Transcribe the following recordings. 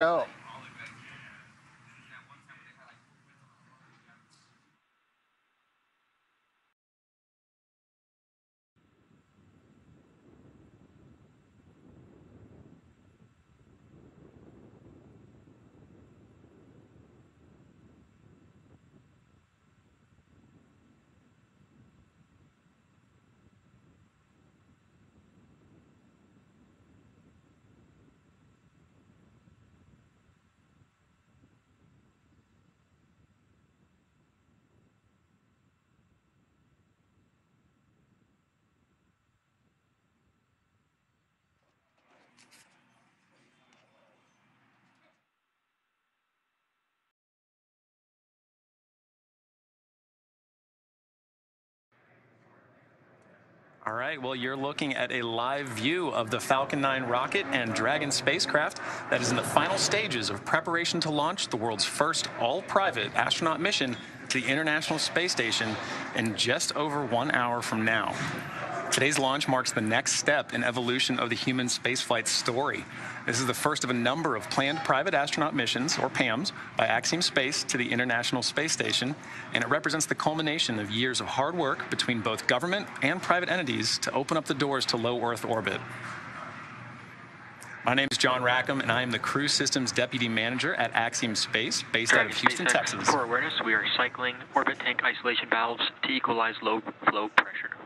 go. All right, well, you're looking at a live view of the Falcon 9 rocket and Dragon spacecraft that is in the final stages of preparation to launch the world's first all-private astronaut mission to the International Space Station in just over one hour from now. Today's launch marks the next step in evolution of the human spaceflight story. This is the first of a number of planned private astronaut missions, or PAMs, by Axiom Space to the International Space Station, and it represents the culmination of years of hard work between both government and private entities to open up the doors to low Earth orbit. My name is John Rackham, and I am the Crew Systems Deputy Manager at Axiom Space, based out of Houston, Texas. For awareness, we are cycling orbit tank isolation valves to equalize low flow pressure.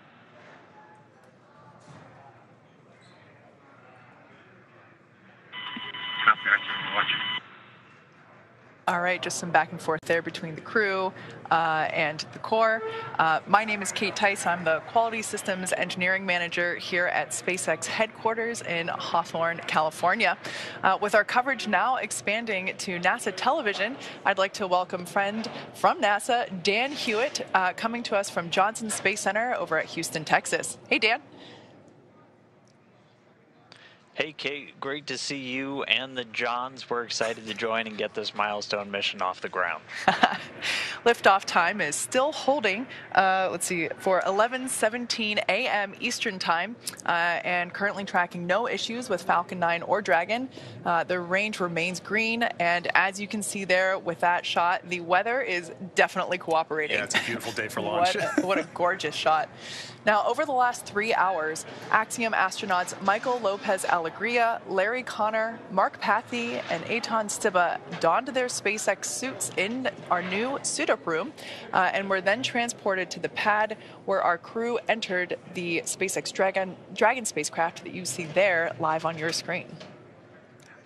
All right, just some back and forth there between the crew uh, and the core. Uh, my name is Kate Tice. I'm the Quality Systems Engineering Manager here at SpaceX headquarters in Hawthorne, California. Uh, with our coverage now expanding to NASA television, I'd like to welcome friend from NASA, Dan Huot, uh, coming to us from Johnson Space Center over at Houston, Texas. Hey, Dan. Hey, Kate, great to see you and the Johns. We're excited to join and get this milestone mission off the ground. Liftoff time is still holding, uh, let's see, for 11:17 a.m. Eastern Time, uh, and currently tracking no issues with Falcon 9 or Dragon. Uh, the range remains green, and as you can see there with that shot, the weather is definitely cooperating. Yeah, it's a beautiful day for launch. what, a, what a gorgeous shot. Now, over the last three hours, Axiom astronauts Michael Lopez Alegria, Larry Connor, Mark Pathy, and Eitan Stibbe donned their SpaceX suits in our new suit-up room uh, and were then transported to the pad where our crew entered the SpaceX Dragon, Dragon spacecraft that you see there live on your screen.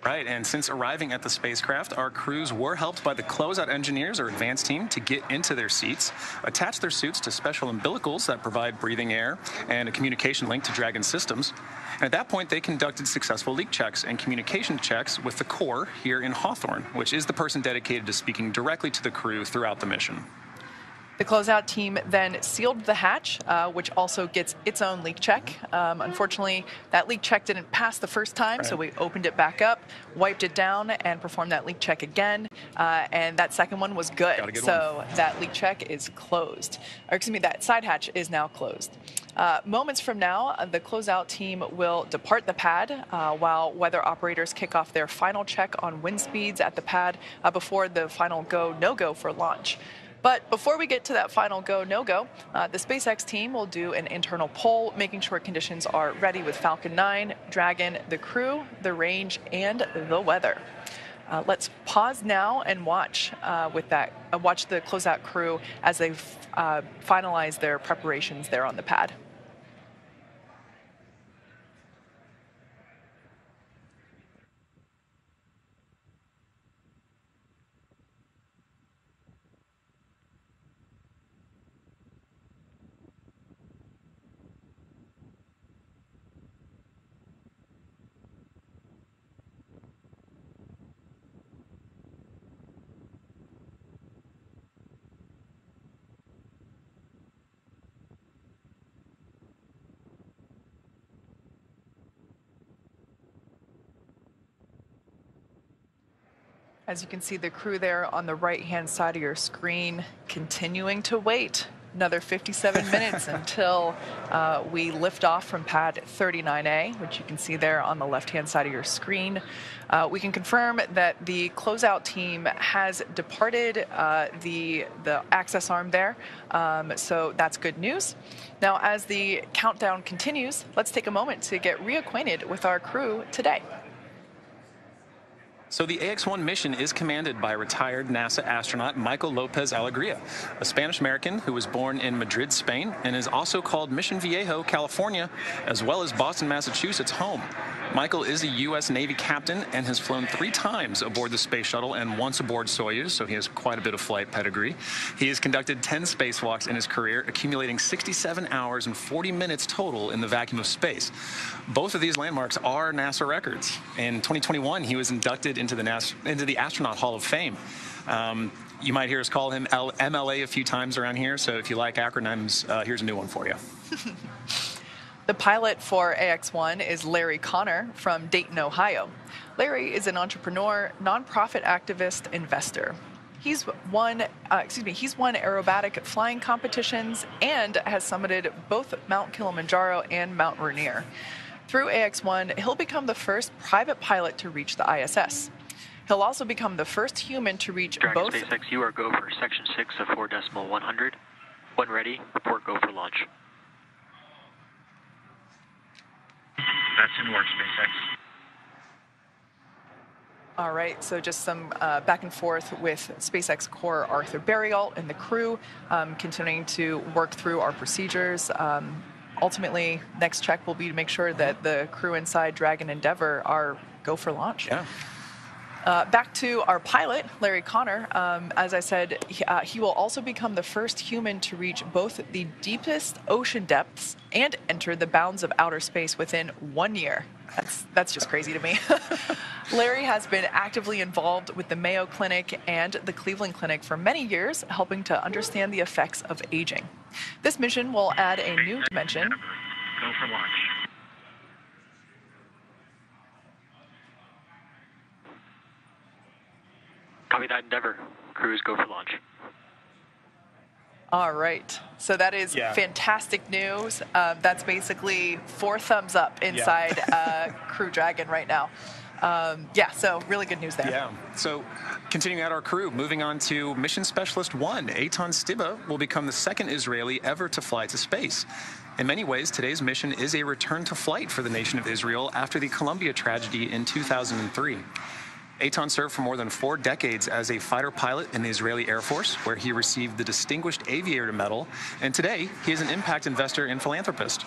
Right, and since arriving at the spacecraft, our crews were helped by the closeout engineers or advance team to get into their seats, attach their suits to special umbilicals that provide breathing air and a communication link to Dragon systems. And at that point, they conducted successful leak checks and communication checks with the core here in Hawthorne, which is the person dedicated to speaking directly to the crew throughout the mission. The closeout team then sealed the hatch, uh, which also gets its own leak check. Um, unfortunately, that leak check didn't pass the first time, right. so we opened it back up, wiped it down, and performed that leak check again. Uh, and that second one was good. good so one. that leak check is closed. Or excuse me, that side hatch is now closed. Uh, moments from now, the closeout team will depart the pad uh, while weather operators kick off their final check on wind speeds at the pad uh, before the final go no go for launch. But before we get to that final go, no go, uh, the SpaceX team will do an internal poll, making sure conditions are ready with Falcon 9, Dragon, the crew, the range, and the weather. Uh, let's pause now and watch uh, with that. Uh, watch the closeout crew as they uh, finalize their preparations there on the pad. As you can see the crew there on the right-hand side of your screen continuing to wait. another 57 minutes until uh, we lift off from pad 39A, which you can see there on the left-hand side of your screen. Uh, we can confirm that the closeout team has departed uh, the the access arm there, um, so that's good news. Now, as the countdown continues, let's take a moment to get reacquainted with our crew today. So the AX-1 mission is commanded by retired NASA astronaut Michael Lopez Alegria, a Spanish-American who was born in Madrid, Spain, and is also called Mission Viejo, California, as well as Boston, Massachusetts home. Michael is a U.S. Navy captain and has flown three times aboard the space shuttle and once aboard Soyuz, so he has quite a bit of flight pedigree. He has conducted 10 spacewalks in his career, accumulating 67 hours and 40 minutes total in the vacuum of space. Both of these landmarks are NASA records. In 2021, he was inducted into the, NASA, into the Astronaut Hall of Fame. Um, you might hear us call him MLA a few times around here, so if you like acronyms, uh, here's a new one for you. The pilot for AX1 is Larry Connor from Dayton, Ohio. Larry is an entrepreneur, nonprofit activist, investor. He's won, uh, excuse me, he's won aerobatic flying competitions and has summited both Mount Kilimanjaro and Mount Rainier. Through AX1, he'll become the first private pilot to reach the ISS. He'll also become the first human to reach Dragon both. SpaceX, you are go for section 6 of 4 decimal 100. When ready, report go for launch. That's in work, SpaceX. All right, so just some uh, back and forth with SpaceX core Arthur Beriault and the crew, um, continuing to work through our procedures. Um, ultimately, next check will be to make sure that the crew inside Dragon Endeavour are go for launch. Yeah. Uh, back to our pilot, Larry Connor. Um, as I said, he, uh, he, will also become the first human to reach both the deepest ocean depths and enter the bounds of outer space within one year. That's, that's just crazy to me. Larry has been actively involved with the Mayo Clinic and the Cleveland Clinic for many years, helping to understand the effects of aging. This mission will add a new dimension. Go for launch. Copy that Endeavour. Crews go for launch. All right. So that is Yeah. fantastic news. Uh, that's basically four thumbs up inside uh, Crew Dragon right now. Um, yeah, so really good news there. Yeah. So, continuing out our crew, moving on to Mission Specialist 1, Eitan Stibbe will become the second Israeli ever to fly to space. In many ways, today's mission is a return to flight for the nation of Israel after the Columbia tragedy in 2003. Eitan served for more than four decades as a fighter pilot in the Israeli Air Force, where he received the Distinguished Aviator Medal, and today he is an impact investor and philanthropist.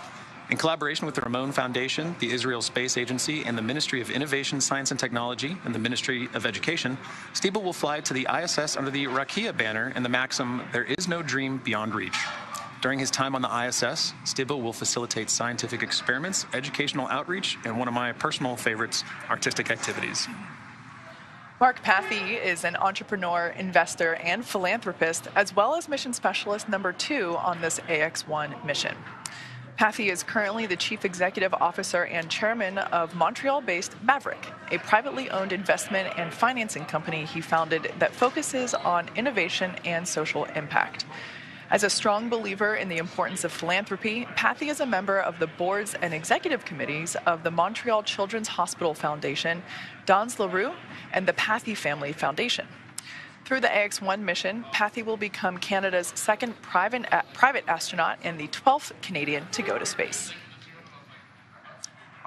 In collaboration with the Ramon Foundation, the Israel Space Agency, and the Ministry of Innovation, Science and Technology, and the Ministry of Education, Stibbe will fly to the ISS under the Rakia banner and the maxim, There is no dream beyond reach. During his time on the ISS, Stibbe will facilitate scientific experiments, educational outreach, and one of my personal favorites, artistic activities. Mark Pathy is an entrepreneur, investor, and philanthropist, as well as mission specialist number two on this AX1 mission. Pathy is currently the chief executive officer and chairman of Montreal based MAVRIK, a privately owned investment and financing company he founded that focuses on innovation and social impact. As a strong believer in the importance of philanthropy, Pathy is a member of the boards and executive committees of the Montreal Children's Hospital Foundation, Dans LaRue, and the Pathy Family Foundation. Through the AX1 mission, Pathy will become Canada's second private, private astronaut and the 12th Canadian to go to space.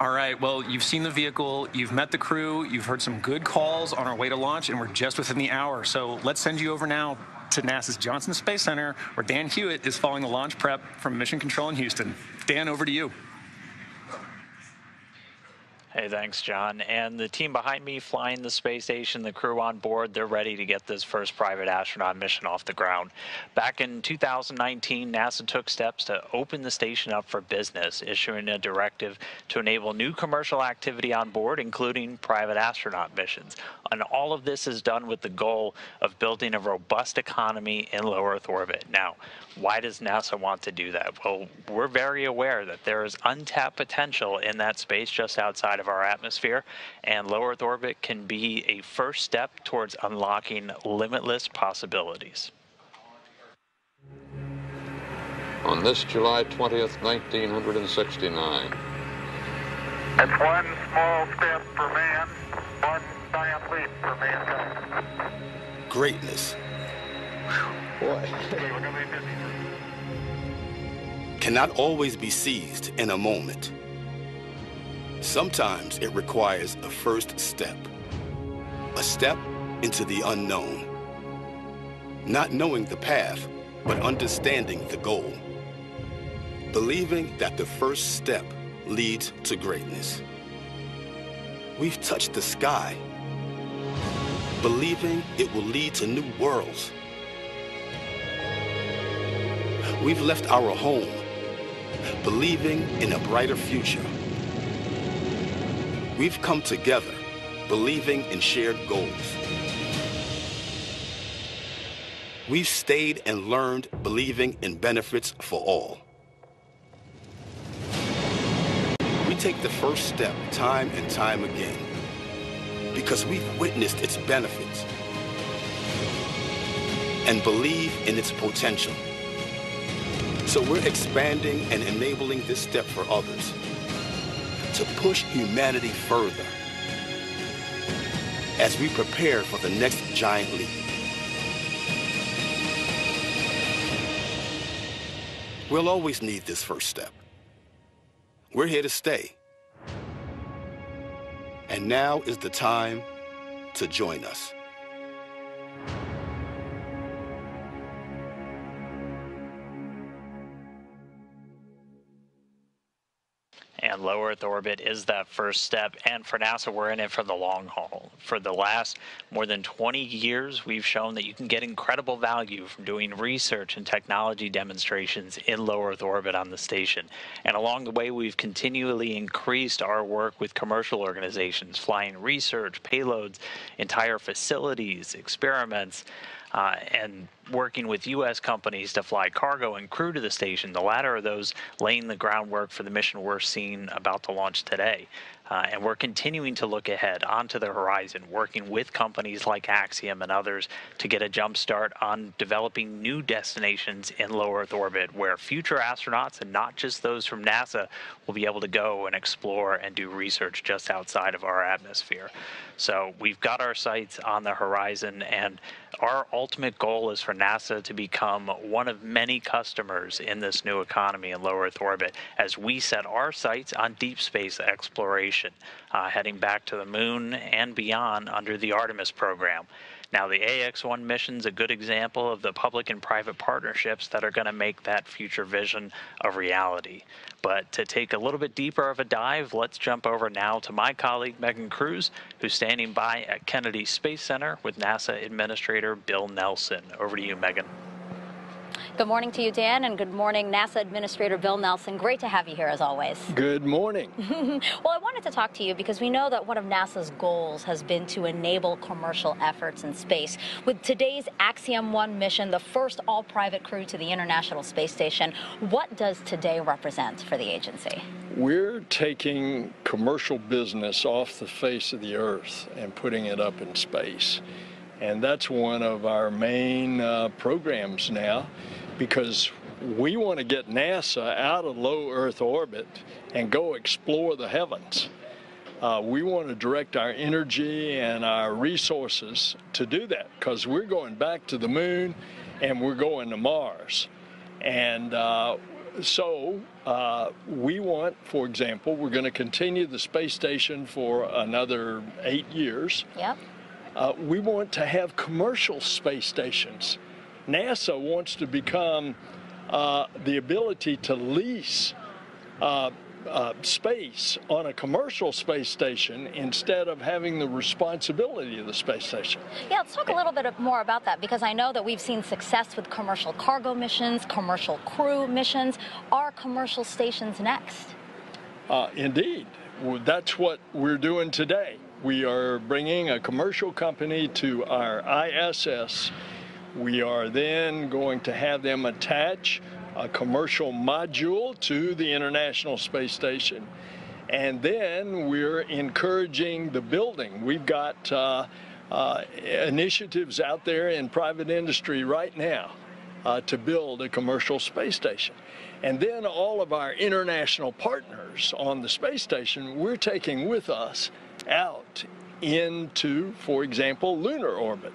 All right, well, you've seen the vehicle, you've met the crew, you've heard some good calls on our way to launch, and we're just within the hour. So let's send you over now to NASA's Johnson Space Center, where Dan Huot is following the launch prep from Mission Control in Houston. Dan, over to you. Hey, thanks, John. And the team behind me flying the space station, the crew on board, they're ready to get this first private astronaut mission off the ground. Back in 2019, NASA took steps to open the station up for business, issuing a directive to enable new commercial activity on board, including private astronaut missions. And all of this is done with the goal of building a robust economy in low Earth orbit. Now, why does NASA want to do that? Well, we're very aware that there is untapped potential in that space just outside of our atmosphere, and low Earth orbit can be a first step towards unlocking limitless possibilities. on this July 20th, 1969. It's one small step for man, one giant leap for mankind. Greatness Boy. okay, we're gonna be busy. cannot always be seized in a moment. Sometimes it requires a first step, a step into the unknown. Not knowing the path, but understanding the goal. Believing that the first step leads to greatness. We've touched the sky, believing it will lead to new worlds. We've left our home, believing in a brighter future. We've come together, believing in shared goals. We've stayed and learned, believing in benefits for all. We take the first step time and time again because we've witnessed its benefits and believe in its potential. So we're expanding and enabling this step for others to push humanity further as we prepare for the next giant leap. We'll always need this first step. We're here to stay. And now is the time to join us. And low Earth orbit is that first step. And for NASA, we're in it for the long haul. For the last more than 20 years, we've shown that you can get incredible value from doing research and technology demonstrations in low Earth orbit on the station. And along the way, we've continually increased our work with commercial organizations, flying research, payloads, entire facilities, experiments. Uh, and working with U.S. companies to fly cargo and crew to the station, the latter of those laying the groundwork for the mission we're seeing about to launch today. Uh, and we're continuing to look ahead onto the horizon, working with companies like Axiom and others to get a jump start on developing new destinations in low Earth orbit where future astronauts, and not just those from NASA, will be able to go and explore and do research just outside of our atmosphere. So we've got our sights on the horizon, and our ultimate goal is for NASA to become one of many customers in this new economy in low Earth orbit as we set our sights on deep space exploration, uh, heading back to the moon and beyond under the Artemis program. Now, the AX-1 mission is a good example of the public and private partnerships that are going to make that future vision a reality. But to take a little bit deeper of a dive, let's jump over now to my colleague Megan Cruz, who's standing by at Kennedy Space Center with NASA Administrator Bill Nelson. Over to you, Megan. Good morning to you, Dan, and good morning, NASA Administrator Bill Nelson. Great to have you here as always. Good morning. well, I wanted to talk to you because we know that one of NASA's goals has been to enable commercial efforts in space. With today's Axiom 1 mission, the first all private crew to the International Space Station, what does today represent for the agency? We're taking commercial business off the face of the Earth and putting it up in space. And that's one of our main uh, programs now because we want to get NASA out of low Earth orbit and go explore the heavens. Uh, we want to direct our energy and our resources to do that because we're going back to the moon and we're going to Mars. And uh, so uh, we want, for example, we're going to continue the space station for another eight years. Yep. Uh, we want to have commercial space stations. NASA wants to become uh, the ability to lease uh, uh, space on a commercial space station instead of having the responsibility of the space station. Yeah, let's talk a little bit more about that because I know that we've seen success with commercial cargo missions, commercial crew missions. Are commercial stations next? Uh, indeed. Well, that's what we're doing today. We are bringing a commercial company to our ISS we are then going to have them attach a commercial module to the International Space Station. And then we're encouraging the building. We've got uh, uh, initiatives out there in private industry right now uh, to build a commercial space station. And then all of our international partners on the space station, we're taking with us out into, for example, lunar orbit.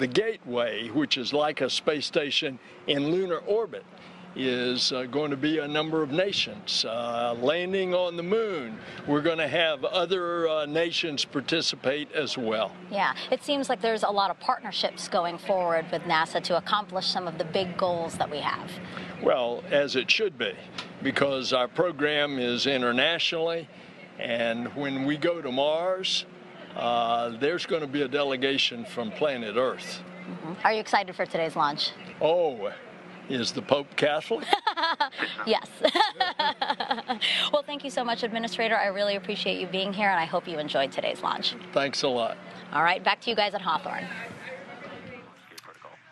The Gateway, which is like a space station in lunar orbit, is uh, going to be a number of nations. Uh, landing on the moon, we're going to have other uh, nations participate as well. Yeah, it seems like there's a lot of partnerships going forward with NASA to accomplish some of the big goals that we have. Well, as it should be, because our program is internationally, and when we go to Mars, uh, there's going to be a delegation from planet Earth. Mm-hmm. Are you excited for today's launch? Oh, is the Pope Catholic? yes. well, thank you so much, Administrator. I really appreciate you being here, and I hope you enjoyed today's launch. Thanks a lot. All right, back to you guys at Hawthorne.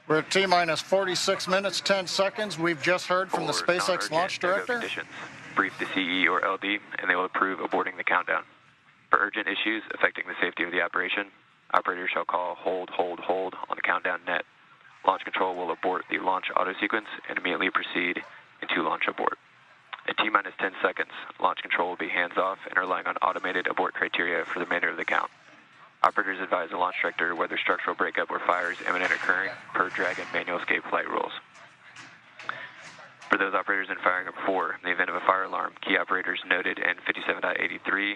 We're at T minus 46 minutes, 10 seconds. We've just heard from the SpaceX launch director. Conditions. Brief the CE or LD, and they will approve aborting the countdown. For urgent issues affecting the safety of the operation, operators shall call hold, hold, hold on the countdown net. Launch control will abort the launch auto sequence and immediately proceed into launch abort. At T minus 10 seconds, launch control will be hands off and relying on automated abort criteria for the remainder of the count. Operators advise the launch director whether structural breakup or fire is imminent occurring per Dragon manual escape flight rules. For those operators in firing up 4, in the event of a fire alarm, key operators noted in 57.83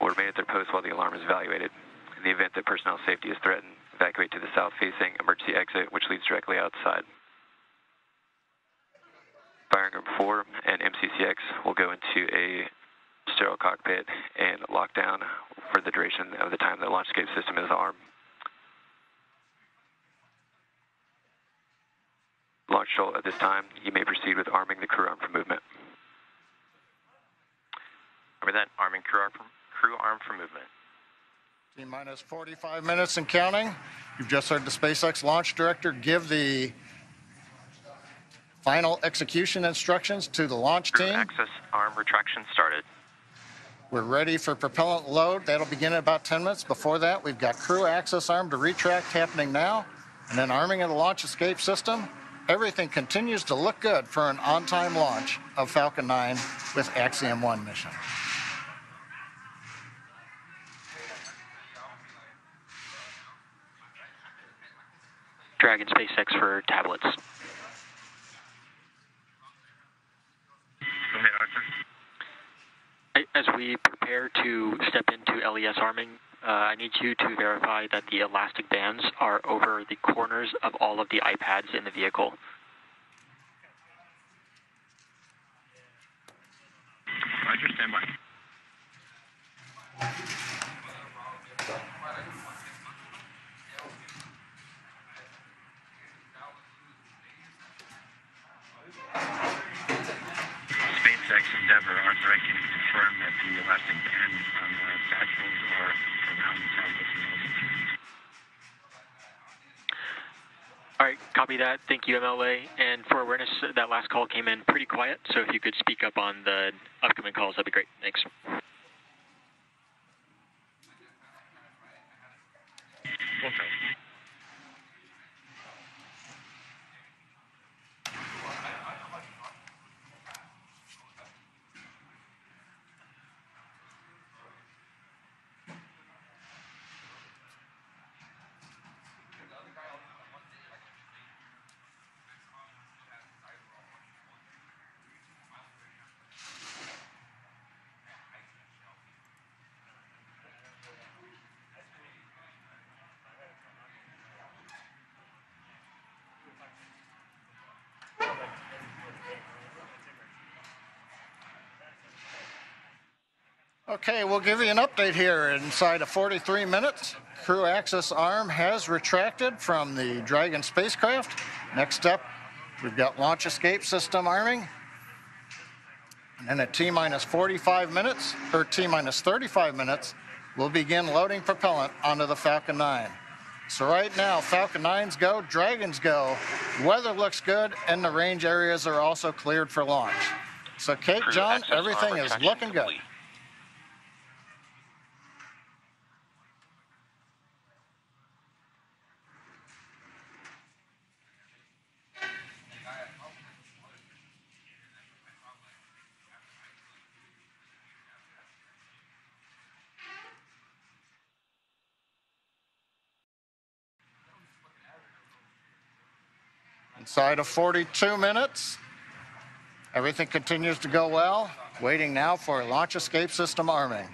will remain at their post while the alarm is evaluated. In the event that personnel safety is threatened, evacuate to the south-facing emergency exit, which leads directly outside. Firing group 4 and MCCX will go into a sterile cockpit and lock down for the duration of the time the launch escape system is armed. Launch shuttle at this time, you may proceed with arming the crew arm for movement. Over that, arming crew arm for, crew arm for movement. T minus 45 minutes and counting. You've just heard the SpaceX launch director give the final execution instructions to the launch Crew team. access arm retraction started. We're ready for propellant load. That'll begin in about 10 minutes. Before that, we've got crew access arm to retract happening now, and then arming of the launch escape system. Everything continues to look good for an on-time launch of Falcon 9 with Axiom 1 mission. Dragon SpaceX for tablets. Go ahead, Arthur. As we prepare to step into LES arming, uh, I need you to verify that the elastic bands are over the corners of all of the iPads in the vehicle. Roger, stand by. SpaceX Endeavour, Arthur, I can confirm that the elastic band on the satchels are around the tablets and also All right, copy that. Thank you, MLA. And for awareness, that last call came in pretty quiet, so if you could speak up on the upcoming calls, that'd be great. Thanks. Okay, we'll give you an update here. Inside of 43 minutes, crew access arm has retracted from the Dragon spacecraft. Next up, we've got launch escape system arming. And then at T minus 45 minutes, or T minus 35 minutes, we'll begin loading propellant onto the Falcon 9. So right now, Falcon 9s go, Dragons go. Weather looks good, and the range areas are also cleared for launch. So Kate, John, everything is looking good. Inside of 42 minutes, everything continues to go well. Waiting now for launch escape system arming.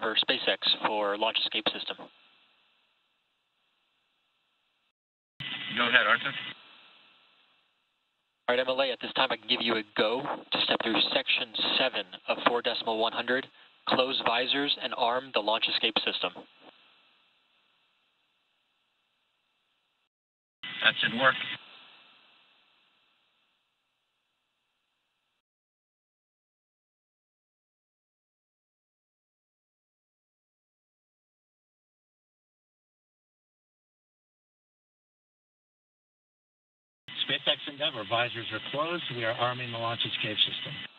Endeavour, SpaceX for launch escape system. Go ahead, Arthur. All right, MLA, at this time I can give you a go to step through section 7 of 4 decimal 100, close visors and arm the launch escape system. That should work. SpaceX Endeavour visors are closed. We are arming the launch escape system.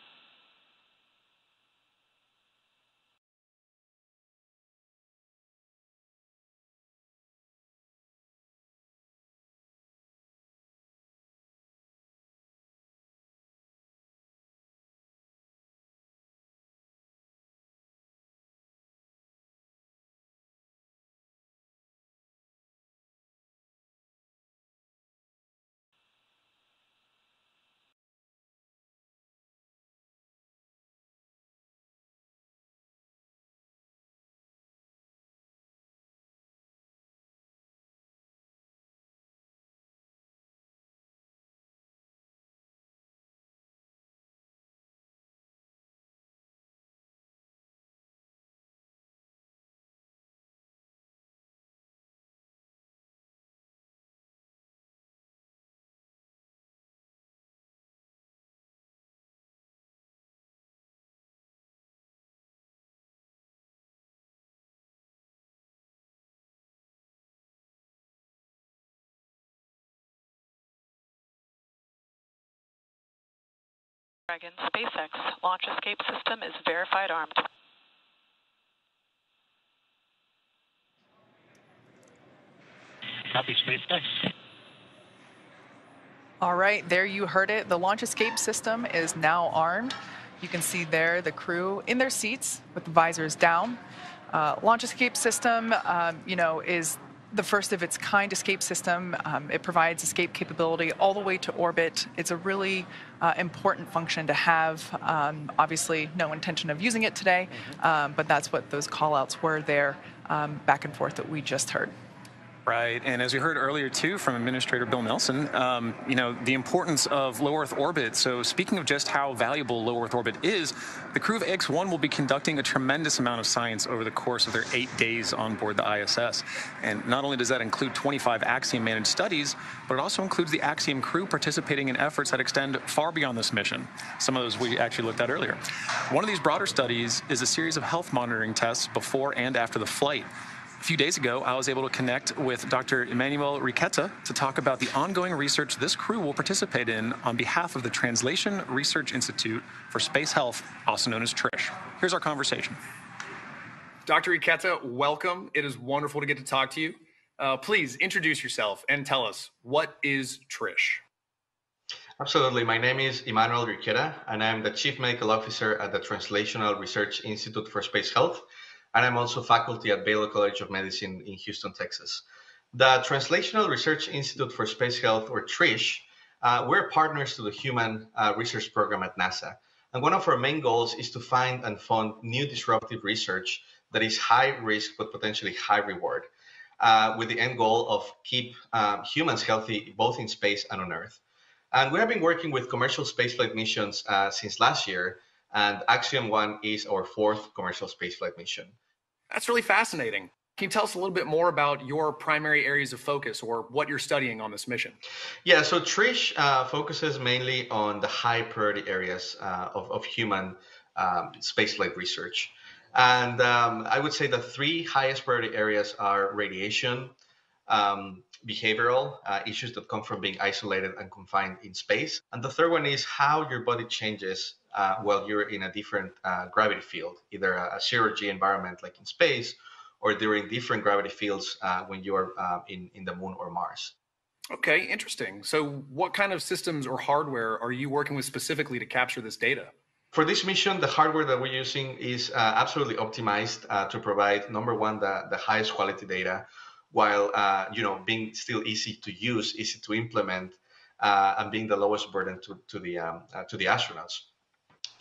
Dragon SpaceX launch escape system is verified armed. Copy, SpaceX. All right, there you heard it. The launch escape system is now armed. You can see there the crew in their seats with the visors down. Uh, launch escape system, um, you know, is the first of its kind escape system. Um, it provides escape capability all the way to orbit. It's a really uh, important function to have. Um, obviously, no intention of using it today, um, but that's what those callouts were there um, back and forth that we just heard. Right, and as we heard earlier too from Administrator Bill Nelson, um, you know the importance of low Earth orbit. So speaking of just how valuable low Earth orbit is, the crew of AX-1 will be conducting a tremendous amount of science over the course of their eight days on board the ISS. And not only does that include 25 Axiom managed studies, but it also includes the Axiom crew participating in efforts that extend far beyond this mission. Some of those we actually looked at earlier. One of these broader studies is a series of health monitoring tests before and after the flight. A few days ago, I was able to connect with Dr. Emmanuel Urquieta to talk about the ongoing research this crew will participate in on behalf of the Translation Research Institute for Space Health, also known as TRISH. Here's our conversation. Dr. Urquieta, welcome. It is wonderful to get to talk to you. Uh, please introduce yourself and tell us what is TRISH? Absolutely. My name is Emmanuel Urquieta, and I'm the Chief Medical Officer at the Translational Research Institute for Space Health and I'm also faculty at Baylor College of Medicine in Houston, Texas. The Translational Research Institute for Space Health, or TRISH, uh, we're partners to the Human uh, Research Program at NASA. And one of our main goals is to find and fund new disruptive research that is high risk but potentially high reward, uh, with the end goal of keep um, humans healthy both in space and on Earth. And we have been working with commercial spaceflight missions uh, since last year, and Axiom 1 is our fourth commercial spaceflight mission. That's really fascinating. Can you tell us a little bit more about your primary areas of focus or what you're studying on this mission? Yeah, so Trish uh, focuses mainly on the high priority areas uh, of, of human um, spaceflight research. And um, I would say the three highest priority areas are radiation, um, behavioral uh, issues that come from being isolated and confined in space. And the third one is how your body changes uh, while you're in a different uh, gravity field, either a, a, zero G environment like in space or during different gravity fields uh, when you are uh, in, in the moon or Mars. Okay, interesting. So, what kind of systems or hardware are you working with specifically to capture this data? For this mission, the hardware that we're using is uh, absolutely optimized uh, to provide number one the, the highest quality data, while uh, you know being still easy to use, easy to implement, uh, and being the lowest burden to, to the um, uh, to the astronauts.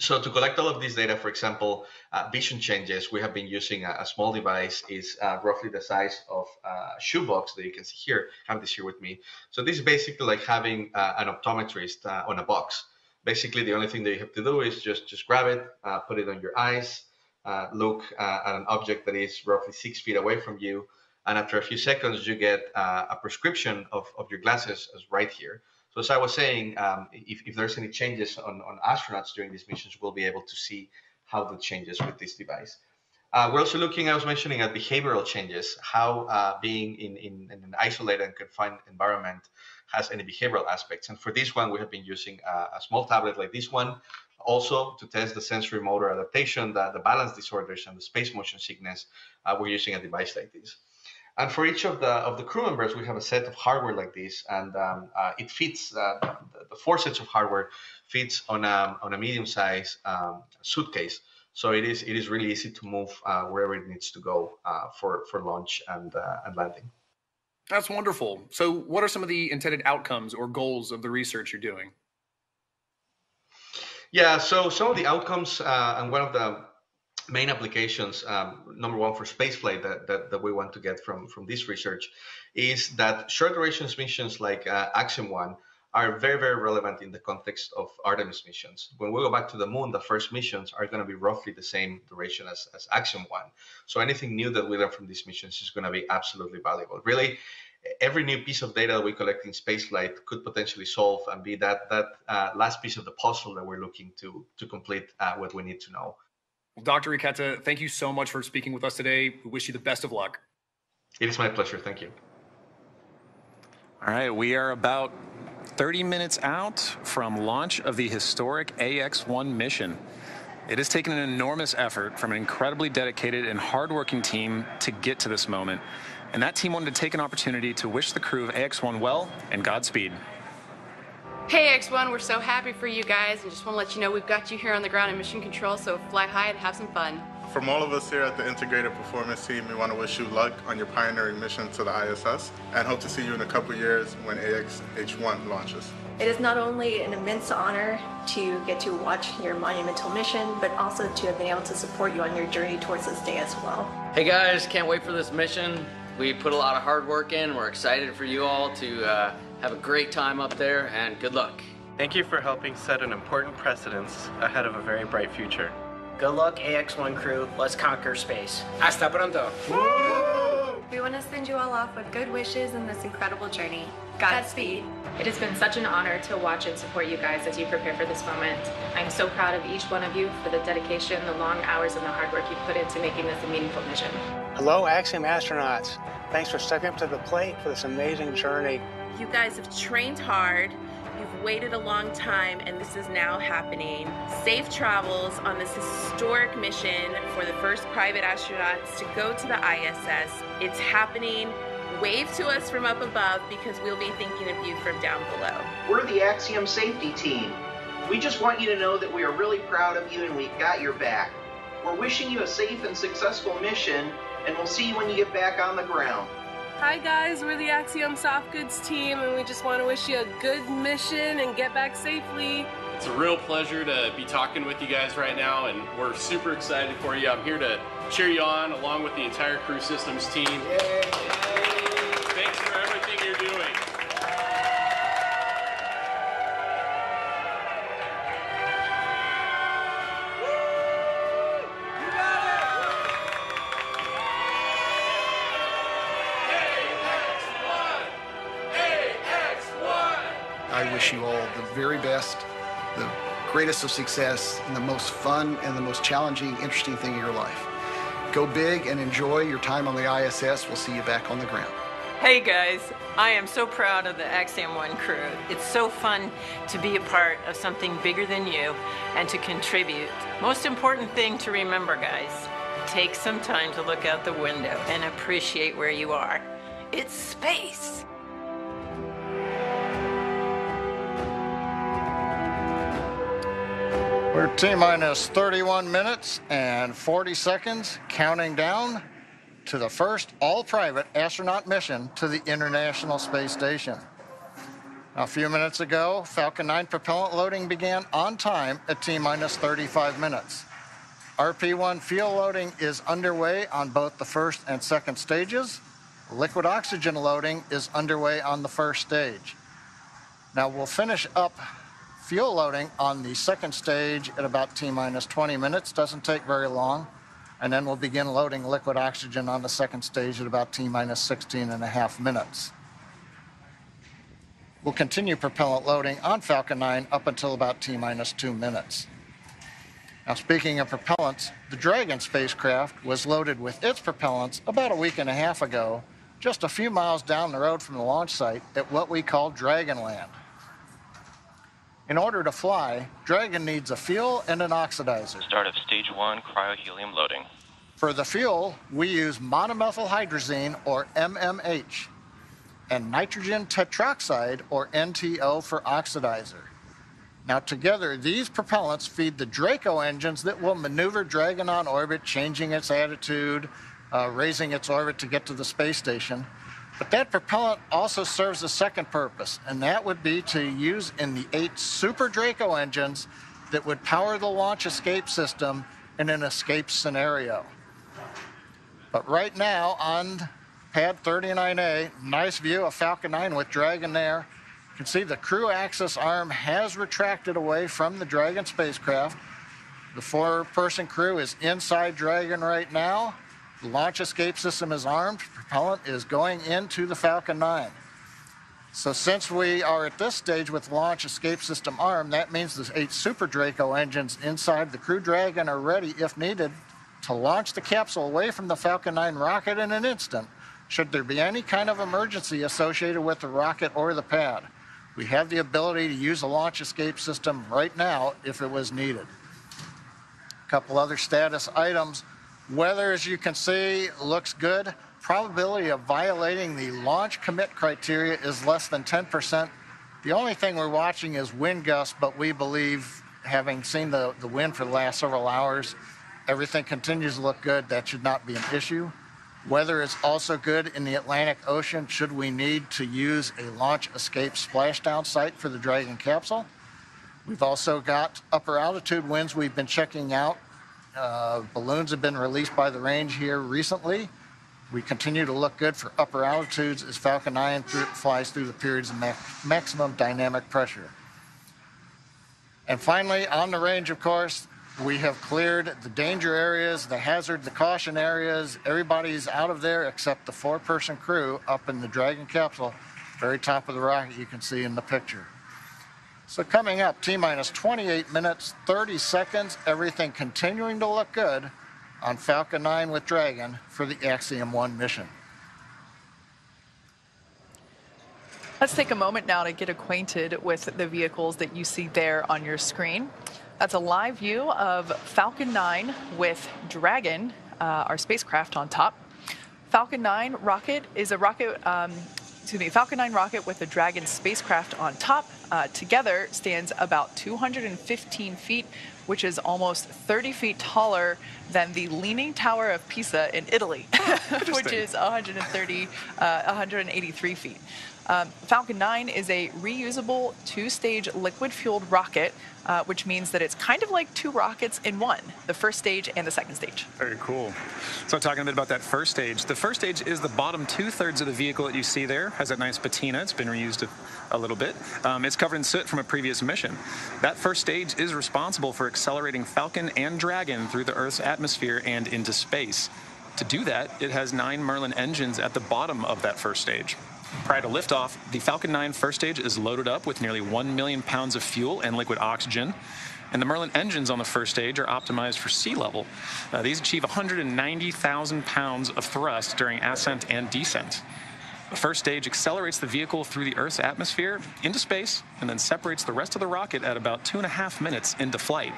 So to collect all of this data, for example, uh, vision changes, we have been using a, a small device is uh, roughly the size of a shoebox that you can see here. I have this here with me. So this is basically like having uh, an optometrist uh, on a box. Basically, the only thing that you have to do is just just grab it, uh, put it on your eyes, uh, look at an object that is roughly six feet away from you, and after a few seconds, you get a prescription of, of your glasses as right here. So as I was saying, um, if, if there's any changes on, on astronauts during these missions, we'll be able to see how that changes with this device. Uh, we're also looking, I was mentioning, at behavioral changes, how uh, being in, in, in, an isolated and confined environment has any behavioral aspects. And for this one, we have been using a, a small tablet like this one, also to test the sensory motor adaptation, the, the balance disorders, and the space motion sickness. Uh, we're using a device like this. And for each of the of the crew members, we have a set of hardware like this, and um, uh, it fits. Uh, the four sets of hardware fits on a on a medium size um, suitcase. So it is it is really easy to move uh, wherever it needs to go uh, for for launch and uh, and landing. That's wonderful. So, what are some of the intended outcomes or goals of the research you're doing? Yeah, so some of the outcomes, uh, and one of the main applications, um, number one for spaceflight that, that, that, we want to get from, from this research is that short duration missions like uh, Axiom 1 are very, very relevant in the context of Artemis missions. When we go back to the moon, the first missions are going to be roughly the same duration as, as Axiom 1. So anything new that we learn from these missions is going to be absolutely valuable. Really, every new piece of data that we collect in spaceflight could potentially solve and be that, that uh, last piece of the puzzle that we're looking to, to complete uh, what we need to know. Well, Dr. Urquieta, thank you so much for speaking with us today. We wish you the best of luck. It is my pleasure. Thank you. All right, we are about 30 minutes out from launch of the historic AX-1 mission. It has taken an enormous effort from an incredibly dedicated and hardworking team to get to this moment. And that team wanted to take an opportunity to wish the crew of AX-1 well and Godspeed. Hey X1, we're so happy for you guys and just want to let you know we've got you here on the ground in mission control, so fly high and have some fun. From all of us here at the Integrated Performance Team, we want to wish you luck on your pioneering mission to the ISS and hope to see you in a couple years when AX-H1 launches. It is not only an immense honor to get to watch your monumental mission, but also to have been able to support you on your journey towards this day as well. Hey guys, can't wait for this mission. We put a lot of hard work in. We're excited for you all to uh, have a great time up there and good luck. Thank you for helping set an important precedence ahead of a very bright future. Good luck, AX1 crew. Let's conquer space. Hasta pronto. We want to send you all off with good wishes in this incredible journey. Godspeed. It has been such an honor to watch and support you guys as you prepare for this moment. I'm so proud of each one of you for the dedication, the long hours, and the hard work you put into making this a meaningful mission. Hello, Axiom astronauts. Thanks for stepping up to the plate for this amazing journey. You guys have trained hard, you've waited a long time, and this is now happening. Safe travels on this historic mission for the first private astronauts to go to the ISS. It's happening. Wave to us from up above because we'll be thinking of you from down below. We're the Axiom Safety Team. We just want you to know that we are really proud of you and we've got your back. We're wishing you a safe and successful mission, and we'll see you when you get back on the ground. Hi guys, we're the Axiom Soft Goods team and we just want to wish you a good mission and get back safely. It's a real pleasure to be talking with you guys right now and we're super excited for you. I'm here to cheer you on along with the entire Crew Systems team. Yay. Wish you all the very best, the greatest of success, and the most fun and the most challenging, interesting thing in your life. Go big and enjoy your time on the ISS. We'll see you back on the ground. Hey guys, I am so proud of the Axiom One crew. It's so fun to be a part of something bigger than you and to contribute. Most important thing to remember, guys, take some time to look out the window and appreciate where you are. It's space. We're T minus 31 minutes and 40 seconds, counting down to the first all-private astronaut mission to the International Space Station. A few minutes ago, Falcon 9 propellant loading began on time at T-minus 35 minutes. RP-1 fuel loading is underway on both the first and second stages. Liquid oxygen loading is underway on the first stage. Now, we'll finish up fuel loading on the second stage at about T-minus 20 minutes. Doesn't take very long and then we'll begin loading liquid oxygen on the second stage at about T minus 16 and a half minutes. We'll continue propellant loading on Falcon 9 up until about T minus two minutes. Now, speaking of propellants, the Dragon spacecraft was loaded with its propellants about a week and a half ago, just a few miles down the road from the launch site at what we call Dragonland. In order to fly, Dragon needs a fuel and an oxidizer. Start of stage one cryohelium loading. For the fuel, we use monomethylhydrazine or MMH and nitrogen tetroxide or NTO for oxidizer. Now together, these propellants feed the Draco engines that will maneuver Dragon on orbit, changing its attitude, uh, raising its orbit to get to the space station. But that propellant also serves a second purpose, and that would be to use in the eight Super Draco engines that would power the launch escape system in an escape scenario. But right now on pad 39A, nice view of Falcon 9 with Dragon there. You can see the crew access arm has retracted away from the Dragon spacecraft. The four-person crew is inside Dragon right now. The launch escape system is armed. Propellant is going into the Falcon 9. So since we are at this stage with launch escape system arm, that means the eight Super Draco engines inside the Crew Dragon are ready, if needed, to launch the capsule away from the Falcon 9 rocket in an instant, should there be any kind of emergency associated with the rocket or the pad. We have the ability to use a launch escape system right now if it was needed. A couple other status items. Weather, as you can see, looks good. Probability of violating the launch commit criteria is less than 10%. The only thing we're watching is wind gusts, but we believe, having seen the, the wind for the last several hours, everything continues to look good. That should not be an issue. Weather is also good in the Atlantic Ocean should we need to use a launch escape splashdown site for the Dragon capsule. We've also got upper altitude winds we've been checking out uh, balloons have been released by the range here recently. We continue to look good for upper altitudes as Falcon 9 th flies through the periods of ma maximum dynamic pressure. And finally, on the range, of course, we have cleared the danger areas, the hazard, the caution areas. Everybody's out of there except the four-person crew up in the Dragon capsule, very top of the rocket you can see in the picture. So coming up, T minus 28 minutes, 30 seconds, everything continuing to look good on Falcon 9 with Dragon for the Axiom 1 mission. Let's take a moment now to get acquainted with the vehicles that you see there on your screen. That's a live view of Falcon 9 with Dragon, uh, our spacecraft on top. Falcon 9 rocket is a rocket um, excuse me, Falcon 9 rocket with the Dragon spacecraft on top uh, together stands about 215 feet, which is almost 30 feet taller than the Leaning Tower of Pisa in Italy, which is 130, uh, 183 feet. Um, Falcon 9 is a reusable two-stage liquid-fueled rocket, uh, which means that it's kind of like two rockets in one, the first stage and the second stage. Very cool. So talking a bit about that first stage. The first stage is the bottom two-thirds of the vehicle that you see there. Has that nice patina. It's been reused a, a little bit. Um, it's covered in soot from a previous mission. That first stage is responsible for accelerating Falcon and Dragon through the Earth's atmosphere and into space. To do that, it has nine Merlin engines at the bottom of that first stage. Prior to liftoff, the Falcon 9 first stage is loaded up with nearly 1 million pounds of fuel and liquid oxygen. And the Merlin engines on the first stage are optimized for sea level. Uh, these achieve 190,000 pounds of thrust during ascent and descent. The first stage accelerates the vehicle through the Earth's atmosphere into space and then separates the rest of the rocket at about two and a half minutes into flight.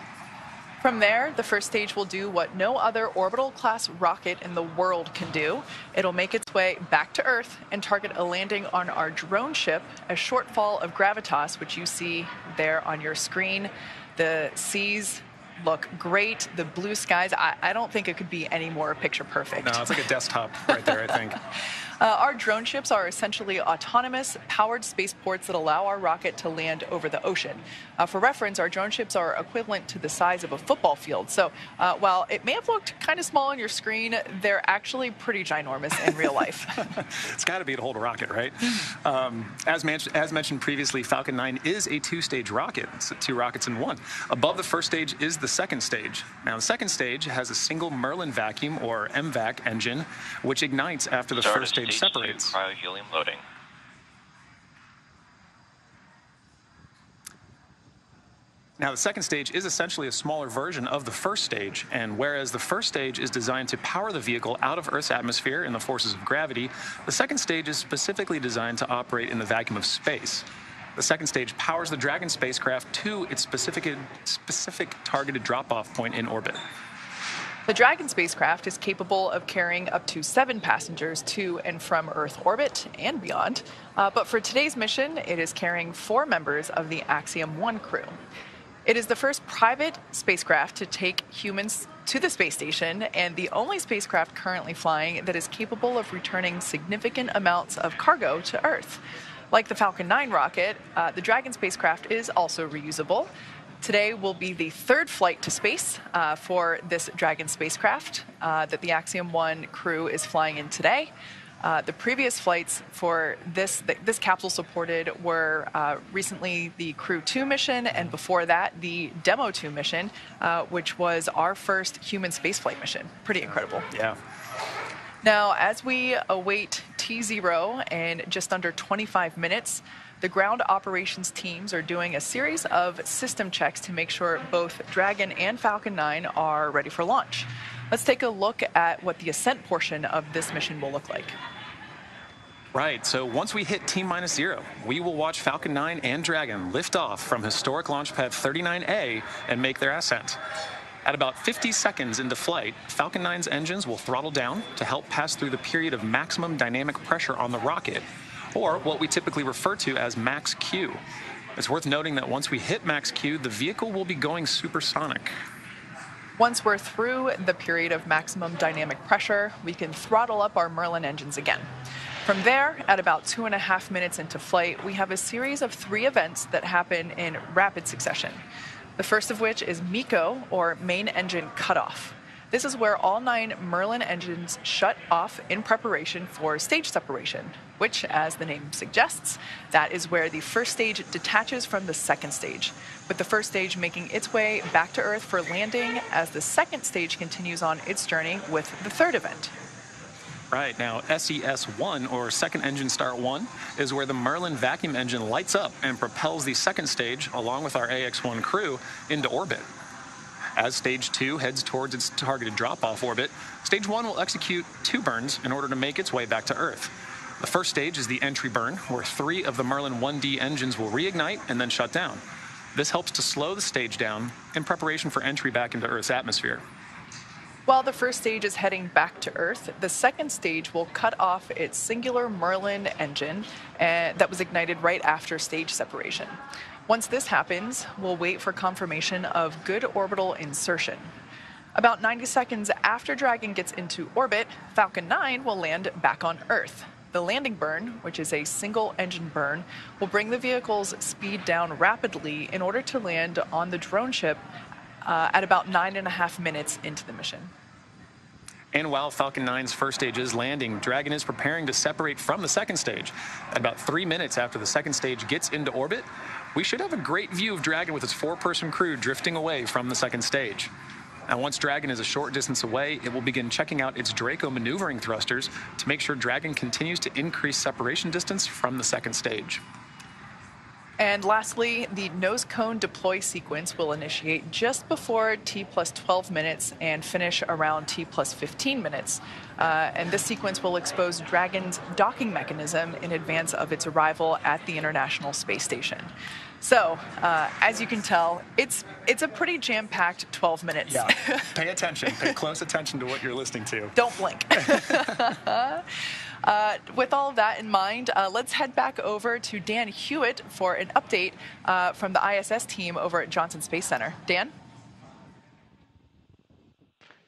From there, the first stage will do what no other orbital class rocket in the world can do. It'll make its way back to Earth and target a landing on our drone ship, a shortfall of gravitas, which you see there on your screen. The seas look great. The blue skies, I, I don't think it could be any more picture perfect. No, it's like a desktop right there, I think. Uh, our drone ships are essentially autonomous, powered spaceports that allow our rocket to land over the ocean. Uh, for reference, our drone ships are equivalent to the size of a football field. So uh, while it may have looked kind of small on your screen, they're actually pretty ginormous in real life. it's got to be to hold a rocket, right? Um, as, man- as mentioned previously, Falcon 9 is a two-stage rocket. It's two rockets in one. Above the first stage is the second stage. Now, the second stage has a single Merlin vacuum, or MVAC, engine, which ignites after the Start first of stage stage separates. Two, cryo-helium loading. Now, the second stage is essentially a smaller version of the first stage, and whereas the first stage is designed to power the vehicle out of Earth's atmosphere and the forces of gravity, the second stage is specifically designed to operate in the vacuum of space. The second stage powers the Dragon spacecraft to its specific, specific targeted drop-off point in orbit. The Dragon spacecraft is capable of carrying up to seven passengers to and from Earth orbit and beyond. Uh, but for today's mission, it is carrying four members of the Axiom 1 crew. It is the first private spacecraft to take humans to the space station and the only spacecraft currently flying that is capable of returning significant amounts of cargo to Earth. Like the Falcon 9 rocket, uh, the Dragon spacecraft is also reusable. Today will be the third flight to space uh, for this Dragon spacecraft uh, that the Axiom 1 crew is flying in today. Uh, the previous flights for this th- this capsule supported were uh, recently the Crew 2 mission, and before that the Demo 2 mission, uh, which was our first human spaceflight mission. Pretty incredible. Yeah. Now, as we await T0 in just under 25 minutes, the ground operations teams are doing a series of system checks to make sure both Dragon and Falcon 9 are ready for launch. Let's take a look at what the ascent portion of this mission will look like. Right, so once we hit T minus zero, we will watch Falcon 9 and Dragon lift off from historic launch pad 39A and make their ascent. At about 50 seconds into flight, Falcon 9's engines will throttle down to help pass through the period of maximum dynamic pressure on the rocket, or what we typically refer to as max Q. It's worth noting that once we hit max Q, the vehicle will be going supersonic. Once we're through the period of maximum dynamic pressure, we can throttle up our Merlin engines again. From there, at about two and a half minutes into flight, we have a series of three events that happen in rapid succession. The first of which is MECO, or main engine cutoff. This is where all nine Merlin engines shut off in preparation for stage separation, which, as the name suggests, that is where the first stage detaches from the second stage, with the first stage making its way back to Earth for landing as the second stage continues on its journey with the third event. Right, now SES 1, or Second Engine Start 1, is where the Merlin vacuum engine lights up and propels the second stage, along with our AX 1 crew, into orbit. As Stage 2 heads towards its targeted drop off orbit, Stage 1 will execute two burns in order to make its way back to Earth. The first stage is the entry burn, where three of the Merlin 1D engines will reignite and then shut down. This helps to slow the stage down in preparation for entry back into Earth's atmosphere. While the first stage is heading back to Earth, the second stage will cut off its singular Merlin engine uh, that was ignited right after stage separation. Once this happens, we'll wait for confirmation of good orbital insertion. About 90 seconds after Dragon gets into orbit, Falcon 9 will land back on Earth. The landing burn, which is a single engine burn, will bring the vehicle's speed down rapidly in order to land on the drone ship uh, at about nine and a half minutes into the mission. And while Falcon 9's first stage is landing, Dragon is preparing to separate from the second stage. At about three minutes after the second stage gets into orbit, we should have a great view of Dragon with its four person crew drifting away from the second stage. And once Dragon is a short distance away, it will begin checking out its Draco maneuvering thrusters to make sure Dragon continues to increase separation distance from the second stage. And lastly, the nose cone deploy sequence will initiate just before T plus 12 minutes and finish around T plus 15 minutes. Uh, and this sequence will expose Dragon's docking mechanism in advance of its arrival at the International Space Station. So, uh, as you can tell, it's it's a pretty jam-packed 12 minutes. Yeah. Pay attention. Pay close attention to what you're listening to. Don't blink. Uh, with all of that in mind, uh, let's head back over to Dan Huot for an update uh, from the ISS team over at Johnson Space Center. Dan?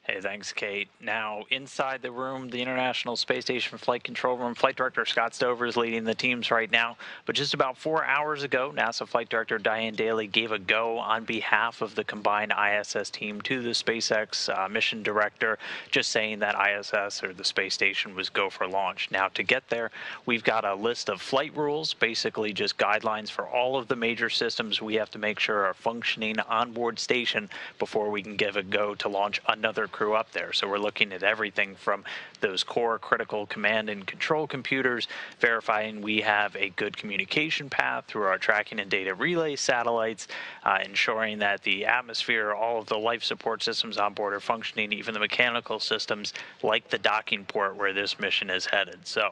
Hey, thanks, Kate. Now, inside the room, the International Space Station Flight Control Room, Flight Director Scott Stover is leading the teams right now. But just about four hours ago, NASA Flight Director Diane Dailey gave a go on behalf of the combined ISS team to the SpaceX uh, mission director, just saying that ISS or the space station was go for launch. Now, to get there, we've got a list of flight rules, basically just guidelines for all of the major systems we have to make sure are functioning on board station before we can give a go to launch another crew up there. So we're looking at everything from those core critical command and control computers, verifying we have a good communication path through our tracking and data relay satellites, uh, ensuring that the atmosphere, all of the life support systems on board are functioning, even the mechanical systems like the docking port where this mission is headed. So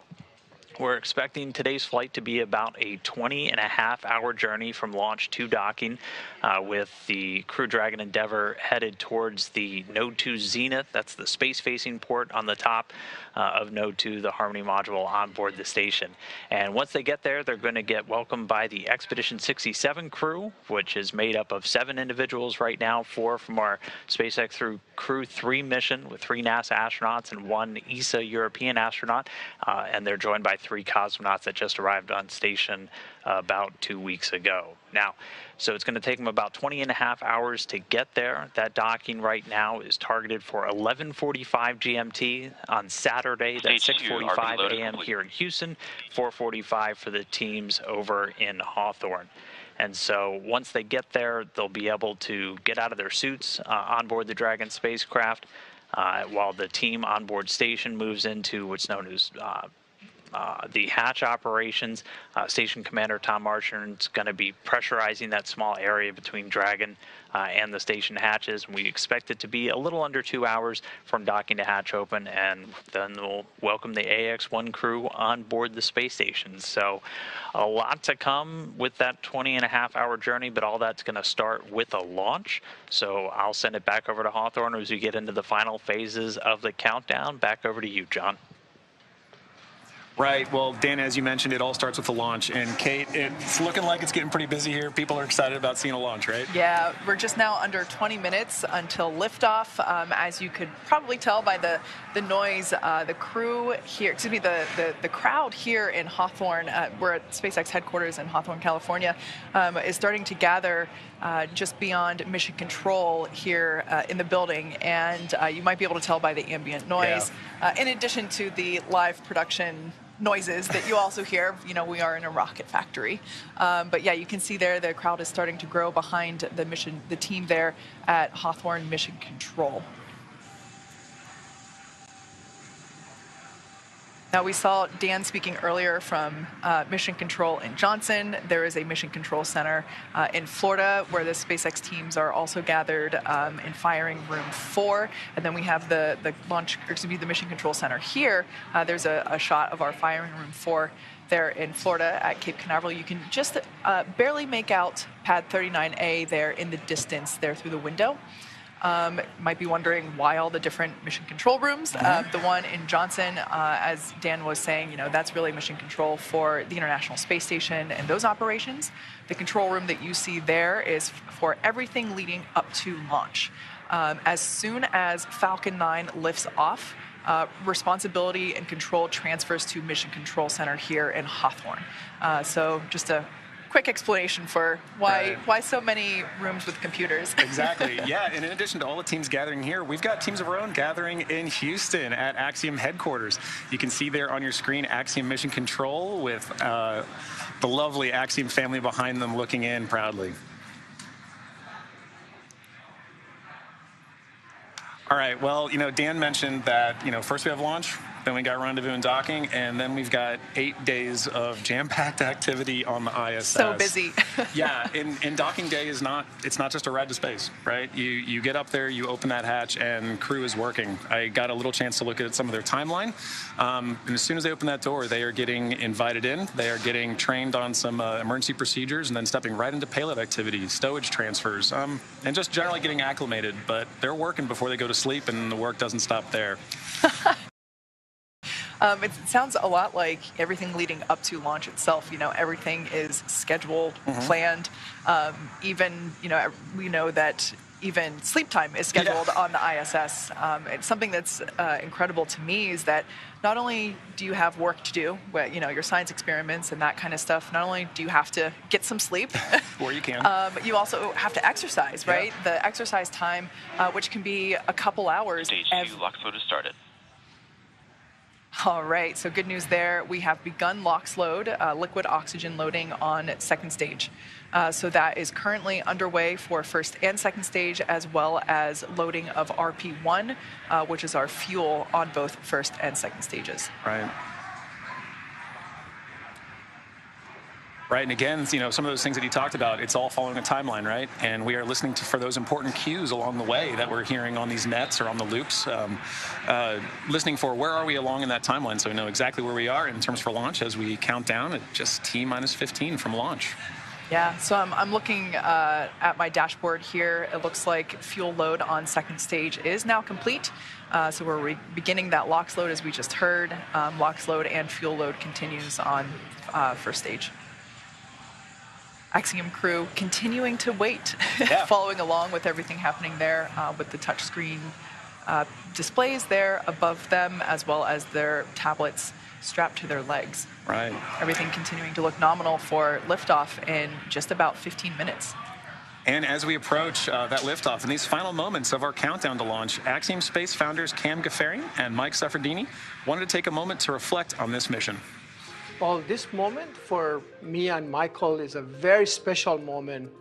we're expecting today's flight to be about a 20 and a half hour journey from launch to docking uh, with the Crew Dragon Endeavour headed towards the Node 2 Zenith. That's the space facing port on the top uh, of Node 2, the Harmony module on board the station. And once they get there, they're going to get welcomed by the Expedition 67 crew, which is made up of seven individuals right now, four from our SpaceX through Crew 3 mission with three NASA astronauts and one ESA European astronaut. Uh, and they're joined by three cosmonauts that just arrived on station uh, about two weeks ago. Now, so it's going to take them about 20 and a half hours to get there. That docking right now is targeted for 11:45 GMT on Saturday. That's 6:45 a.m. here in Houston, 4:45 for the teams over in Hawthorne. And so once they get there, they'll be able to get out of their suits uh, on board the Dragon spacecraft, uh, while the team on board station moves into what's known as uh, uh, the hatch operations. Uh, Station Commander Tom Marshburn is going to be pressurizing that small area between Dragon uh, and the station hatches. And we expect it to be a little under two hours from docking to hatch open, and then we'll welcome the AX-1 crew on board the space station. So a lot to come with that 20 and a half hour journey, but all that's going to start with a launch. So I'll send it back over to Hawthorne as we get into the final phases of the countdown. Back over to you, John. Right. Well, Dan, as you mentioned, it all starts with the launch. And Kate, it's looking like it's getting pretty busy here. People are excited about seeing a launch, right? Yeah, we're just now under 20 minutes until liftoff. Um, as you could probably tell by the the noise, uh, the crew here, excuse me, the the, the crowd here in Hawthorne, uh, we're at SpaceX headquarters in Hawthorne, California, um, is starting to gather uh, just beyond mission control here uh, in the building, and uh, you might be able to tell by the ambient noise. Yeah. Uh, in addition to the live production noises that you also hear. You know, we are in a rocket factory. Um, but yeah, you can see there the crowd is starting to grow behind the mission, the team there at Hawthorne Mission Control. Now, we saw Dan speaking earlier from uh, Mission Control in Johnson. There is a Mission Control Center uh, in Florida where the SpaceX teams are also gathered um, in Firing Room 4. And then we have the, the launch, excuse me, the Mission Control Center here. Uh, there's a, a, shot of our Firing Room 4 there in Florida at Cape Canaveral. You can just uh, barely make out Pad 39A there in the distance there through the window um, might be wondering why all the different mission control rooms. Uh, the one in Johnson, uh, as Dan was saying, you know, that's really mission control for the International Space Station and those operations. The control room that you see there is for everything leading up to launch. Um, as soon as Falcon 9 lifts off, uh, responsibility and control transfers to Mission Control Center here in Hawthorne. Uh, so just a quick explanation for why Right. why so many rooms with computers. Exactly. Yeah. And in addition to all the teams gathering here, we've got teams of our own gathering in Houston at Axiom headquarters. You can see there on your screen Axiom Mission Control with uh, the lovely Axiom family behind them looking in proudly. All right. Well, you know, Dan mentioned that, you know, first we have launch, then we got rendezvous and docking, and then we've got eight days of jam-packed activity on the ISS. So busy. yeah, and, and docking day is not it's not just a ride to space, right? You you get up there, you open that hatch, and crew is working. I got a little chance to look at some of their timeline, um, and as soon as they open that door, they are getting invited in. They are getting trained on some uh, emergency procedures, and then stepping right into payload activities, stowage transfers, um, and just generally getting acclimated. But they're working before they go to sleep, and the work doesn't stop there. Um, it sounds a lot like everything leading up to launch itself. You know, everything is scheduled, Mhm. planned. Um, even, you know, we know that even sleep time is scheduled on the ISS. Um, it's something that's uh, incredible to me is that not only do you have work to do, you know, your science experiments and that kind of stuff. Not only do you have to get some sleep, Where you can. um, you also have to exercise, Yeah. right? The exercise time, uh, which can be a couple hours. Stage ev- two LOX load has started. All right, so good news there. We have begun LOX load, uh, liquid oxygen loading on second stage. Uh, so that is currently underway for first and second stage, as well as loading of RP1, uh, which is our fuel on both first and second stages. Right. Right, and again, you know, some of those things that he talked about, it's all following a timeline, right? And we are listening to for those important cues along the way that we're hearing on these nets or on the loops, um, uh, listening for where are we along in that timeline, so we know exactly where we are in terms for launch as we count down at just T minus 15 from launch. Yeah, so I'm, I'm looking uh, at my dashboard here. It looks like fuel load on second stage is now complete. Uh, so we're re- beginning that LOX load as we just heard. Um, LOX load and fuel load continues on uh, first stage. Axiom crew continuing to wait, following along with everything happening there uh, with the touchscreen uh, displays there above them, as well as their tablets strapped to their legs. Right. Everything continuing to look nominal for liftoff in just about 15 minutes. And as we approach uh, that liftoff in these final moments of our countdown to launch, Axiom Space founders Kam Ghaffarian and Mike Suffredini wanted to take a moment to reflect on this mission. Well, this moment for me and Michael is a very special moment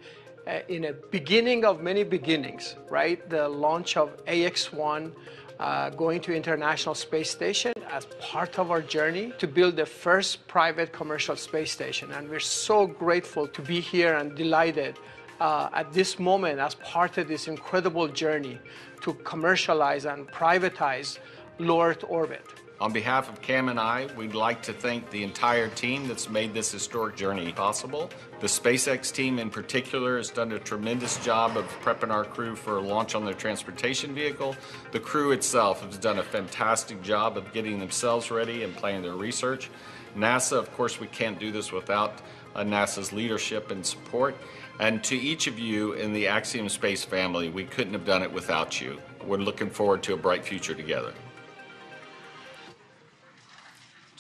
uh, in a beginning of many beginnings, right? The launch of AX1 uh, going to International Space Station as part of our journey to build the first private commercial space station. And we're so grateful to be here and delighted uh, at this moment as part of this incredible journey to commercialize and privatize low Earth orbit. On behalf of Kam and I, we'd like to thank the entire team that's made this historic journey possible. The SpaceX team in particular has done a tremendous job of prepping our crew for launch on their transportation vehicle. The crew itself has done a fantastic job of getting themselves ready and planning their research. NASA, of course, we can't do this without uh, NASA's leadership and support. And to each of you in the Axiom Space family, we couldn't have done it without you. We're looking forward to a bright future together.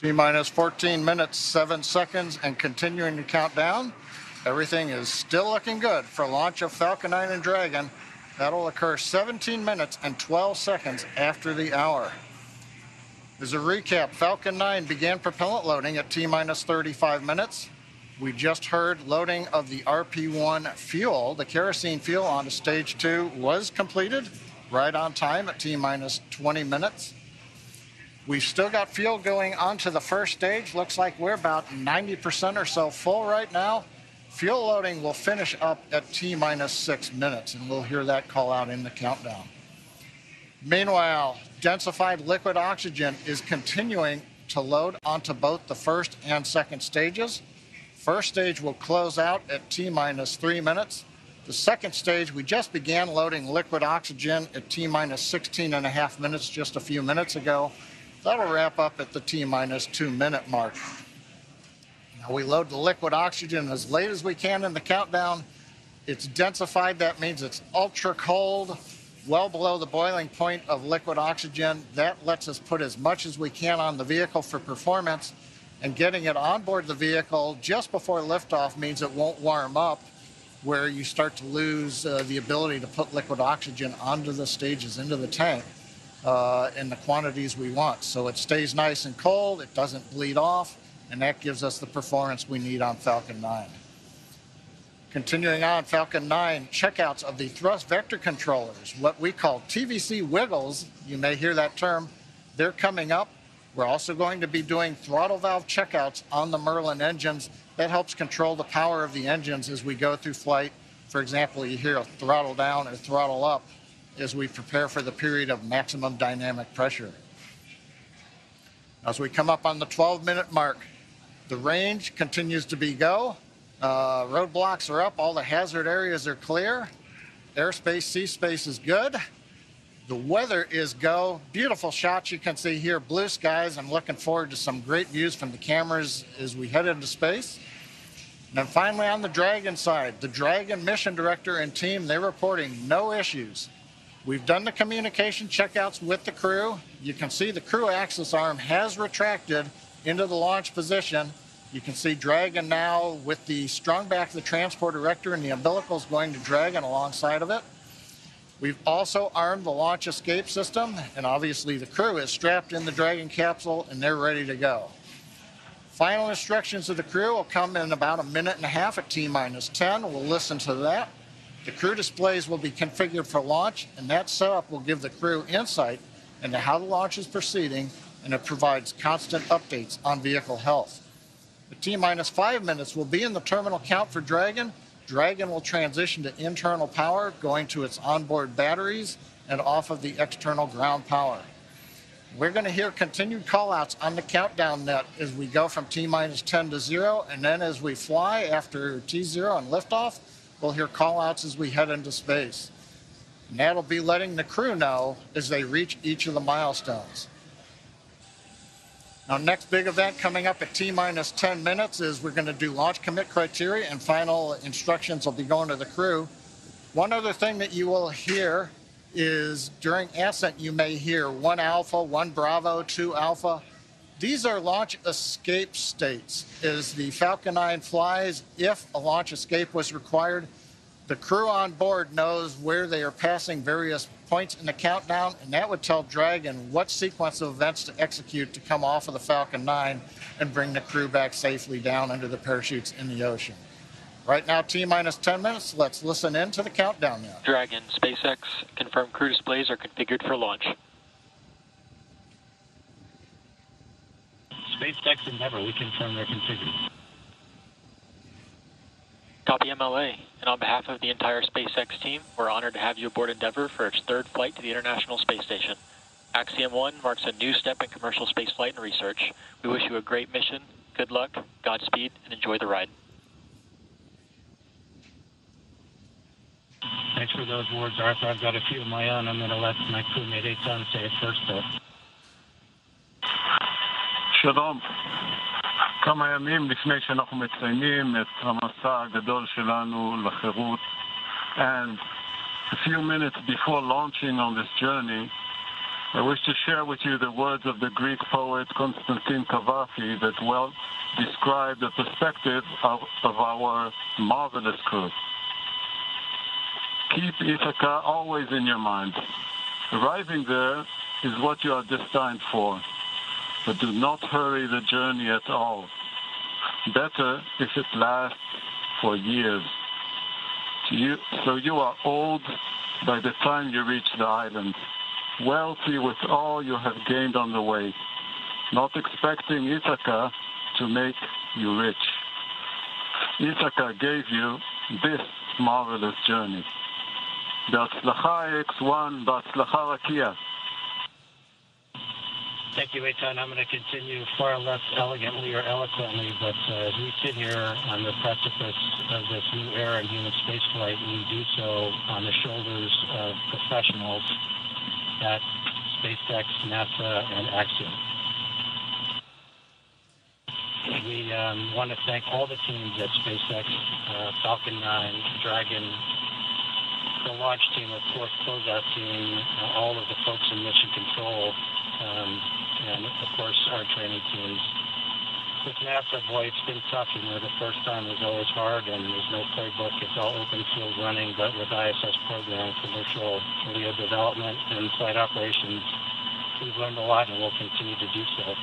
T minus 14 minutes, 7 seconds, and continuing to count down. Everything is still looking good for launch of Falcon 9 and Dragon. That'll occur 17 minutes and 12 seconds after the hour. As a recap, Falcon 9 began propellant loading at T minus 35 minutes. We just heard loading of the RP1 fuel, the kerosene fuel onto stage two was completed right on time at T minus 20 minutes. We've still got fuel going onto the first stage. Looks like we're about 90% or so full right now. Fuel loading will finish up at T minus six minutes, and we'll hear that call out in the countdown. Meanwhile, densified liquid oxygen is continuing to load onto both the first and second stages. First stage will close out at T minus three minutes. The second stage, we just began loading liquid oxygen at T minus 16 and a half minutes just a few minutes ago. That'll wrap up at the T minus two minute mark. Now we load the liquid oxygen as late as we can in the countdown. It's densified, that means it's ultra cold, well below the boiling point of liquid oxygen. That lets us put as much as we can on the vehicle for performance. And getting it on board the vehicle just before liftoff means it won't warm up, where you start to lose uh, the ability to put liquid oxygen onto the stages, into the tank, uh, in the quantities we want. So it stays nice and cold, it doesn't bleed off, and that gives us the performance we need on Falcon 9. Continuing on, Falcon 9, checkouts of the thrust vector controllers, what we call TVC wiggles, you may hear that term, they're coming up. We're also going to be doing throttle valve checkouts on the Merlin engines. That helps control the power of the engines as we go through flight. For example, you hear a throttle down or throttle up as we prepare for the period of maximum dynamic pressure. As we come up on the 12 minute mark, the range continues to be go. Uh, roadblocks are up, all the hazard areas are clear. Airspace, sea space is good. The weather is go. Beautiful shots you can see here, blue skies. I'm looking forward to some great views from the cameras as we head into space. And then finally on the Dragon side, the Dragon mission director and team, they're reporting no issues. We've done the communication checkouts with the crew. You can see the crew access arm has retracted into the launch position. You can see Dragon now with the strong back of the transport erector and the umbilicals going to Dragon alongside of it. We've also armed the launch escape system, and obviously the crew is strapped in the Dragon capsule and they're ready to go. Final instructions of the crew will come in about a minute and a half at T minus 10. We'll listen to that. The crew displays will be configured for launch, and that setup will give the crew insight into how the launch is proceeding, and it provides constant updates on vehicle health. The T minus five minutes will be in the terminal count for Dragon. Dragon will transition to internal power, going to its onboard batteries and off of the external ground power. We're going to hear continued callouts on the countdown net as we go from T minus 10 to 0, and then as we fly after T0 and liftoff, We'll hear call outs as we head into space. And that'll be letting the crew know as they reach each of the milestones. Now, next big event coming up at T minus 10 minutes is we're going to do launch commit criteria and final instructions will be going to the crew. One other thing that you will hear is during ascent, you may hear one alpha, one bravo, two alpha. These are launch escape states. As the Falcon 9 flies, if a launch escape was required, the crew on board knows where they are passing various points in the countdown, and that would tell Dragon what sequence of events to execute to come off of the Falcon 9 and bring the crew back safely down under the parachutes in the ocean. Right now, T minus 10 minutes. Let's listen in to the countdown now. Dragon, SpaceX, confirmed crew displays are configured for launch. SpaceX Endeavour, we confirm they're configured. Copy MLA. And on behalf of the entire SpaceX team, we're honored to have you aboard Endeavour for its third flight to the International Space Station. Axiom 1 marks a new step in commercial spaceflight and research. We wish you a great mission, good luck, Godspeed, and enjoy the ride. Thanks for those words, Arthur. I've got a few of my own. I'm going to let my crewmate Eytan say it first, though. שלום. כמה ימים לפני שאנחנו מציינים את המסע הגדול שלנו לחירות. And a few minutes before launching on this journey, I wish to share with you the words of the Greek poet Constantine Cavafy that well describe the perspective of, of our marvelous crew. Keep Ithaca always in your mind. Arriving there is what you are destined for but do not hurry the journey at all. Better if it lasts for years. You, so you are old by the time you reach the island, wealthy with all you have gained on the way, not expecting Ithaca to make you rich. Ithaca gave you this marvelous journey. בהצלחה X1, בהצלחה רקיע. Thank you, Eytan. I'm going to continue far less elegantly or eloquently, but uh, as we sit here on the precipice of this new era in human spaceflight, we do so on the shoulders of professionals at SpaceX, NASA, and Axiom. We um, want to thank all the teams at SpaceX, uh, Falcon 9, Dragon, the launch team, of course, closeout team, uh, all of the folks in mission control, um, and of course our training teams. With NASA, boy, it's been tough. You know, the first time is always hard, and there's no playbook. It's all open field running, but with ISS program, commercial LEO development, and flight operations, we've learned a lot, and we'll continue to do so.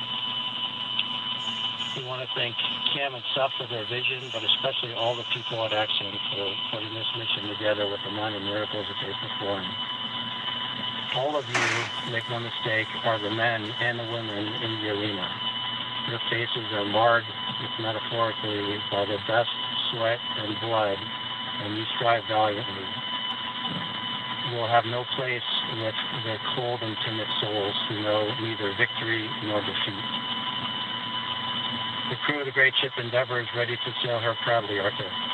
We want to thank Kam and Seth for their vision, but especially all the people at Axiom for putting this mission together with the minor miracles that they perform. All of you, make no mistake, are the men and the women in the arena. Your faces are marred, if metaphorically, by the best sweat, and blood, and you strive valiantly. You will have no place with the cold and timid souls who know neither victory nor defeat. The crew of the great ship Endeavour is ready to sail her proudly, Arthur.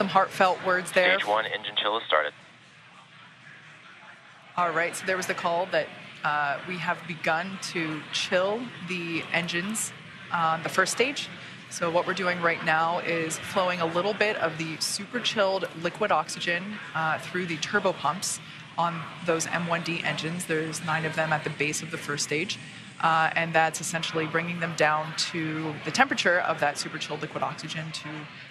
Some heartfelt words there. Stage one engine chill has started. All right, so there was the call that uh, we have begun to chill the engines on the first stage. So what we're doing right now is flowing a little bit of the super chilled liquid oxygen uh, through the turbo pumps on those M1D engines. There's nine of them at the base of the first stage. Uh, and that's essentially bringing them down to the temperature of that super chilled liquid oxygen to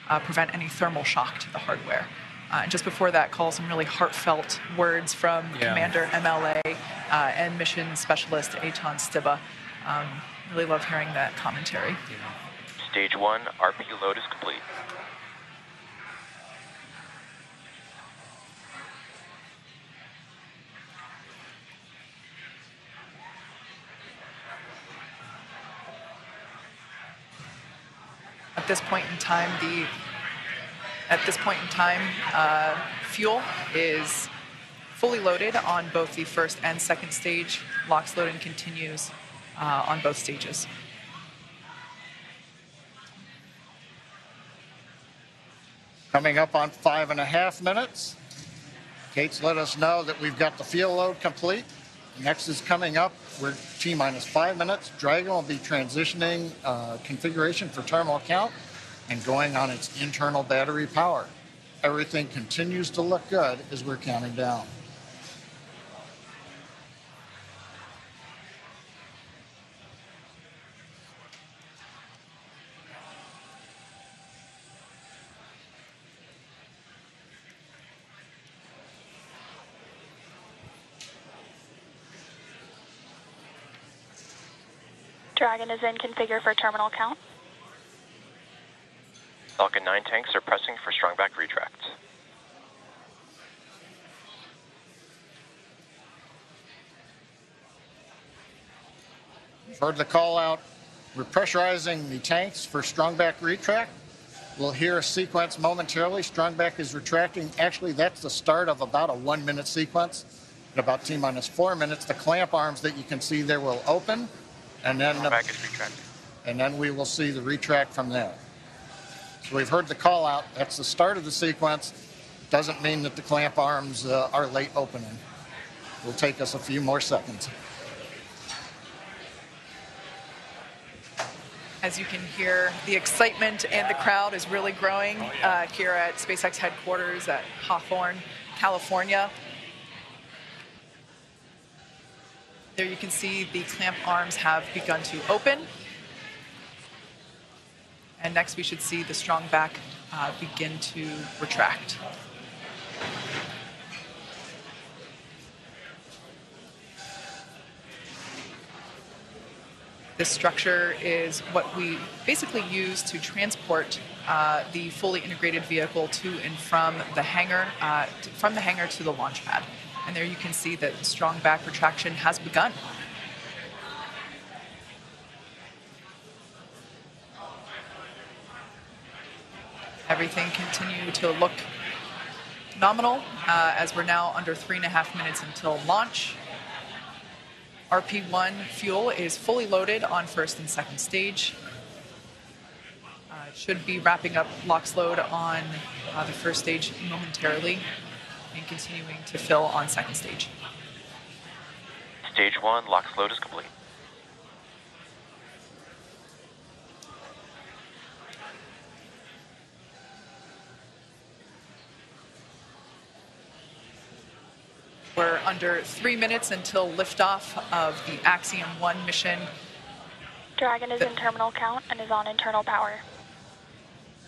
uh, prevent any thermal shock to the hardware. Uh, and just before that call, some really heartfelt words from Yeah. Commander MLA uh, and Mission Specialist Eytan Stibbe. Um, really love hearing that commentary. Stage one RP load is complete. This point in time, the at this point in time, uh, fuel is fully loaded on both the first and second stage. LOX loading continues uh, on both stages. Coming up on five and a half minutes. Kate's let us know that we've got the fuel load complete. Next is coming up. We're T minus five minutes. Dragon will be transitioning uh, configuration for terminal count and going on its internal battery power. Everything continues to look good as we're counting down. Dragon is in configure for terminal count. Falcon 9 tanks are pressing for strong back retract. You've heard the call out. We're pressurizing the tanks for strong back retract. We'll hear a sequence momentarily. Strong back is retracting. Actually, that's the start of about a one minute sequence. In about T minus four minutes, the clamp arms that you can see there will open, and then the, Back is retracting. and then we will see the retract from there. So we've heard the call out. That's the start of the sequence. Doesn't mean that the clamp arms uh, are late opening. It will take us a few more seconds. As you can hear, the excitement and the crowd is really growing uh, here at SpaceX headquarters at Hawthorne, California. There you can see the clamp arms have begun to open. And next we should see the strong back uh, begin to retract. This structure is what we basically use to transport uh, the fully integrated vehicle to and from the hangar, uh, from the hangar to the launch pad. And there you can see that strong back retraction has begun. Everything continue to look nominal uh, as we're now under three and a half minutes until launch. RP1 fuel is fully loaded on first and second stage. Uh, should be wrapping up LOX load on uh, the first stage momentarily and continuing to fill on second stage. Stage one LOX load is complete. We're under three minutes until liftoff of the Axiom 1 mission. Dragon is in terminal count and is on internal power.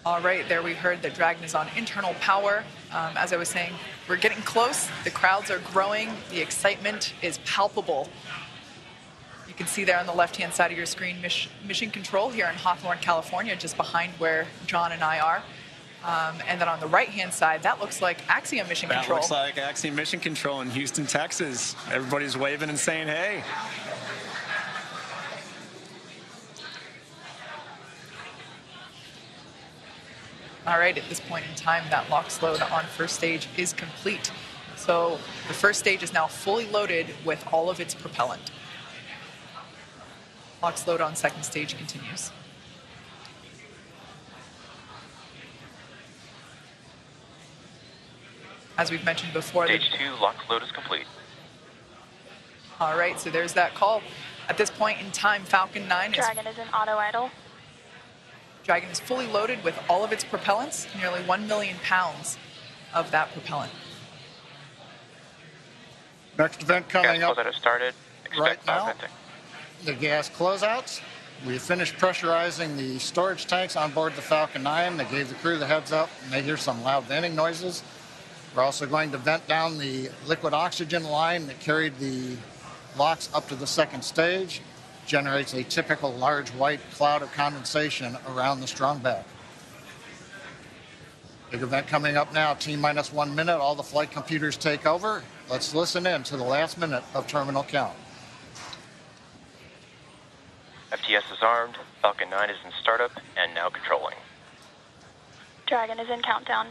All right, there we heard that Dragon is on internal power. Um, as I was saying, we're getting close. The crowds are growing. The excitement is palpable. You can see there on the left-hand side of your screen, Mission Control here in Hawthorne, California, just behind where John and I are. Um, and then on the right-hand side, that looks like Axiom Mission that Control. That looks like Axiom Mission Control in Houston, Texas. Everybody's waving and saying, hey. All right, at this point in time, that LOX load on first stage is complete. So the first stage is now fully loaded with all of its propellant. LOX load on second stage continues. As we've mentioned before. Stage two, LOX load is complete. All right, so there's that call. At this point in time, Falcon 9 is... Dragon is in auto idle. Dragon is fully loaded with all of its propellants, nearly 1 million pounds of that propellant. Next event coming gas up. Gas started. Expect right now, venting. the gas closeouts. We finished pressurizing the storage tanks on board the Falcon 9. They gave the crew the heads up, and they hear some loud venting noises. We're also going to vent down the liquid oxygen line that carried the LOX up to the second stage generates a typical large white cloud of condensation around the strong back. Big event coming up now, T minus one minute, all the flight computers take over. Let's listen in to the last minute of terminal count. FTS is armed, Falcon 9 is in startup, and now controlling. Dragon is in countdown.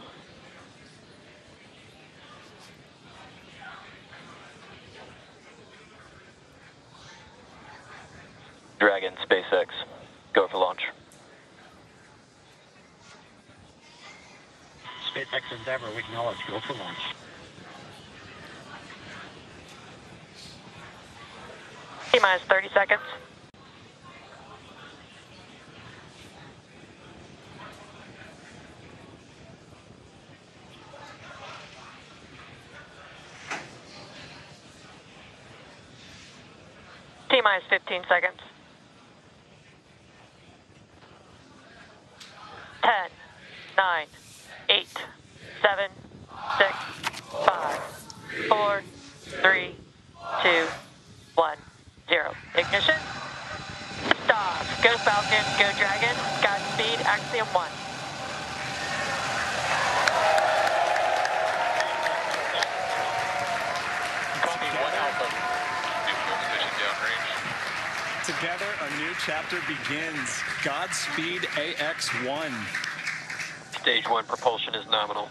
Dragon, SpaceX, go for launch. SpaceX Endeavour, we acknowledge, go for launch. T minus 30 seconds. T minus 15 seconds. 10, 9, 8, 7, 6, 5, 4, 3, 2, 1, 0. Ignition. Stop. Go Falcon, go Dragon. Godspeed, Axiom 1. Together, a new chapter begins. Godspeed AX1. Stage 1 propulsion is nominal.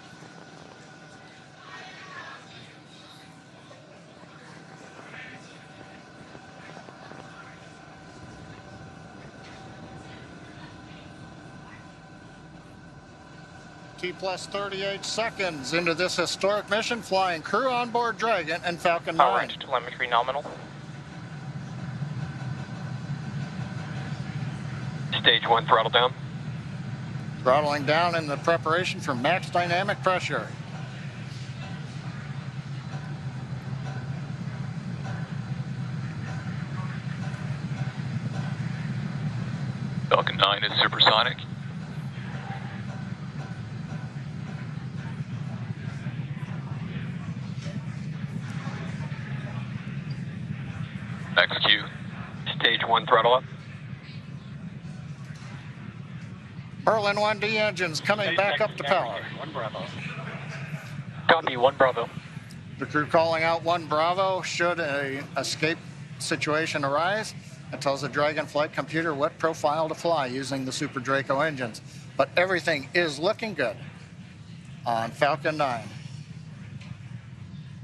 T plus 38 seconds into this historic mission, flying crew on board Dragon and Falcon 9. All right, telemetry nominal. Stage 1 throttle down. Throttling down in the preparation for max dynamic pressure. LN1D engines coming back up to power. One Bravo. Copy, one Bravo. The crew calling out one Bravo should a escape situation arise. It tells the Dragon flight computer what profile to fly using the Super Draco engines. But everything is looking good on Falcon 9.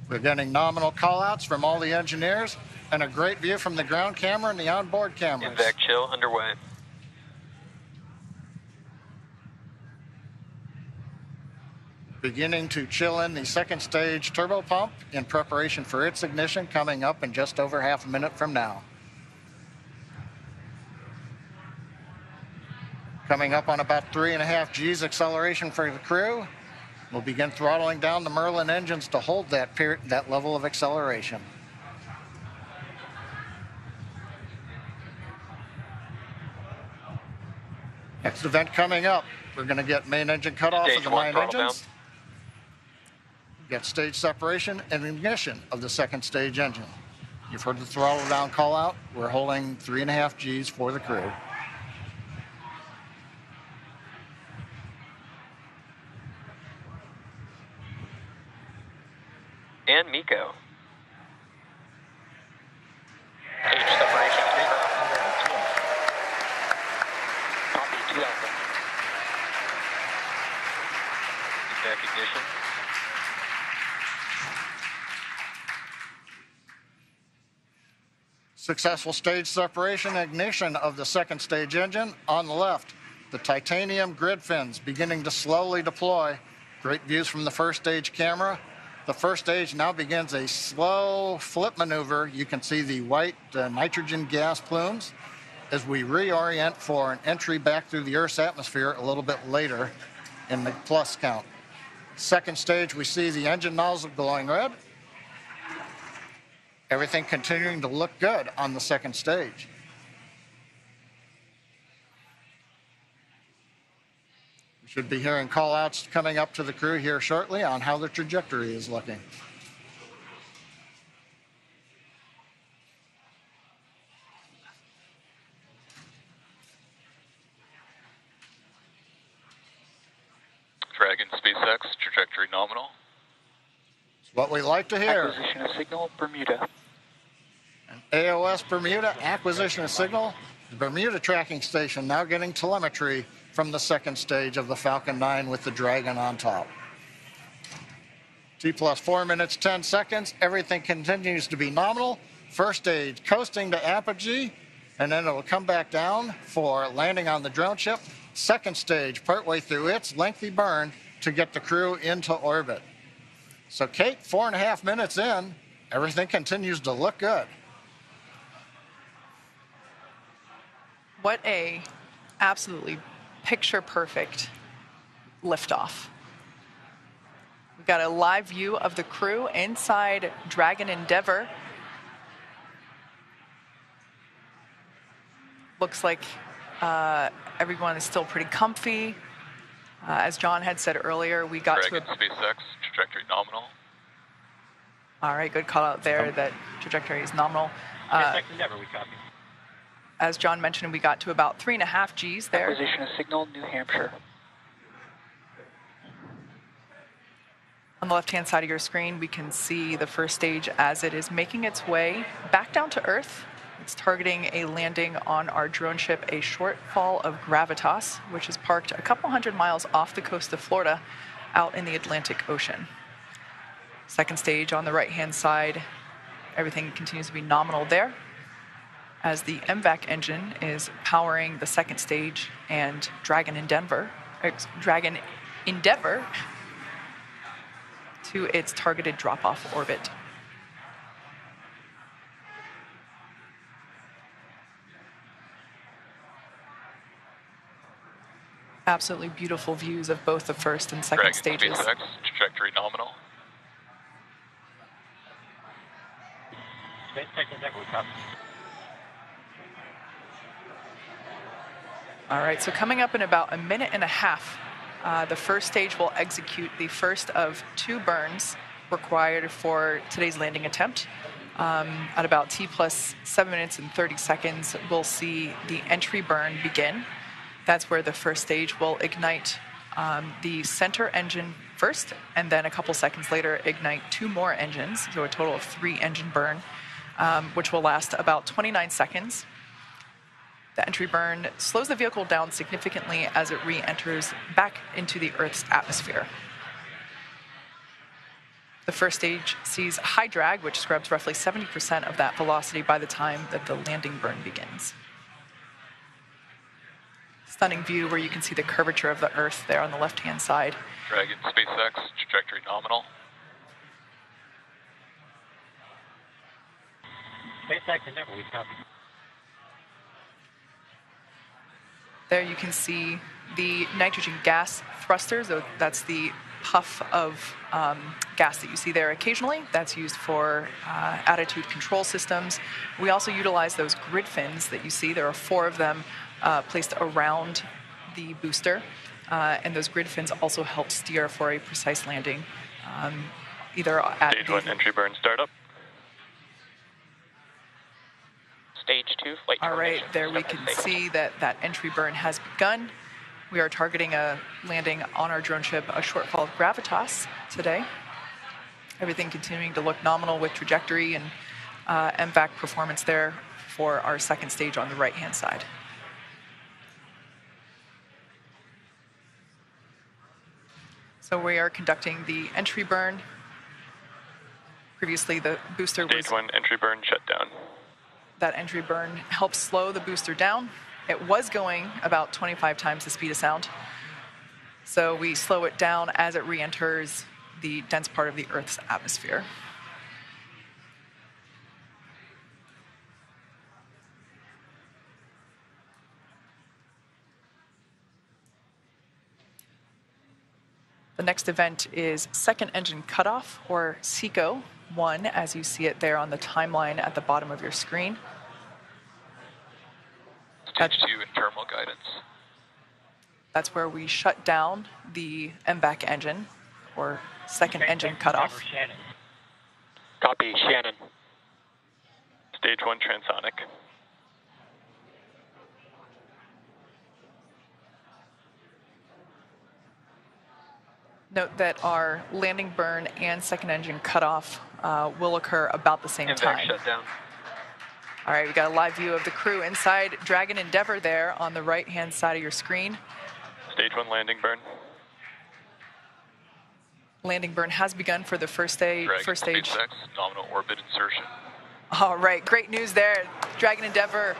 We're getting nominal callouts from all the engineers and a great view from the ground camera and the onboard cameras. MVAC chill underway. Beginning to chill in the second stage turbo pump in preparation for its ignition coming up in just over half a minute from now. Coming up on about three and a half G's acceleration for the crew. We'll begin throttling down the Merlin engines to hold that, period, that level of acceleration. Next event coming up, we're going to get main engine cutoff Stage of the main engines. Get stage separation and ignition of the second stage engine. You've heard the throttle down call out. We're holding three and a half G's for the crew. And MECO. Back ignition. Successful stage separation ignition of the second stage engine. On the left, the titanium grid fins beginning to slowly deploy. Great views from the first stage camera. The first stage now begins a slow flip maneuver. You can see the white uh, nitrogen gas plumes as we reorient for an entry back through the Earth's atmosphere a little bit later in the plus count. Second stage, we see the engine nozzle glowing red. Everything continuing to look good on the second stage. We should be hearing call outs coming up to the crew here shortly on how the trajectory is looking. Dragon SpaceX, trajectory nominal. What we like to hear. Acquisition of signal, Bermuda. AOS Bermuda acquisition of signal. The Bermuda tracking station now getting telemetry from the second stage of the Falcon 9 with the Dragon on top. T plus 4 minutes 10 seconds. Everything continues to be nominal. First stage coasting to apogee, and then it'll come back down for landing on the drone ship. Second stage, partway through its lengthy burn to get the crew into orbit. So, Kate, four and a half minutes in, everything continues to look good. What a absolutely picture perfect liftoff. We've got a live view of the crew inside Dragon Endeavour. Looks like uh, everyone is still pretty comfy. Uh, as John had said earlier, we got Dragon to a SpaceX, trajectory nominal. All right, good call out there that trajectory is nominal. Uh, Endeavour, we copy. as John mentioned, we got to about three and a half Gs there. Acquisition of signal, New Hampshire. On the left-hand side of your screen, we can see the first stage as it is making its way back down to Earth. It's targeting a landing on our drone ship, a shortfall of Gravitas, which is parked a couple hundred miles off the coast of Florida out in the Atlantic Ocean. Second stage on the right-hand side, everything continues to be nominal there as the MVAC engine is powering the second stage and Dragon Endeavour, ex- Dragon Endeavour to its targeted drop-off orbit. Absolutely beautiful views of both the first and second Dragon stages. SpaceX, trajectory nominal. SpaceX Endeavour, we copy. All right, so coming up in about a minute and a half, uh, the first stage will execute the first of two burns required for today's landing attempt. Um, at about T plus 7 minutes and 30 seconds, we'll see the entry burn begin. That's where the first stage will ignite um, the center engine first, and then a couple seconds later, ignite two more engines, so a total of three engine burn, um, which will last about 29 seconds. The entry burn slows the vehicle down significantly as it re enters back into the Earth's atmosphere. The first stage sees high drag, which scrubs roughly 70% of that velocity by the time that the landing burn begins. Stunning view where you can see the curvature of the Earth there on the left hand side. Dragon SpaceX, trajectory nominal. SpaceX Endeavour, we copy. There you can see the nitrogen gas thrusters. That's the puff of um, gas that you see there occasionally. That's used for uh, attitude control systems. We also utilize those grid fins that you see. There are four of them uh, placed around the booster. Uh, and those grid fins also help steer for a precise landing, um, either at Stage one entry burn startup. stage two flight All right, there we can and see that that entry burn has begun. We are targeting a landing on our drone ship, a shortfall of gravitas today. Everything continuing to look nominal with trajectory and uh, MVAC performance there for our second stage on the right-hand side. So we are conducting the entry burn. Previously, the booster was Stage one entry burn shut down. that entry burn helps slow the booster down. It was going about 25 times the speed of sound. So we slow it down as it re enters the dense part of the Earth's atmosphere. The next event is second engine cutoff, or SECO 1, as you see it there on the timeline at the bottom of your screen. Stage two and terminal guidance. That's where we shut down the MVAC engine, or second engine cutoff. Copy, Shannon. Stage one transonic. Note that our landing burn and second engine cutoff uh, will occur about the same MVAC time. All right, we got a live view of the crew inside Dragon Endeavour there on the right-hand side of your screen. Stage one landing burn. Landing burn has begun for the first stage. Dragon First stage. Nominal orbit insertion. All right, great news there. Dragon Endeavour,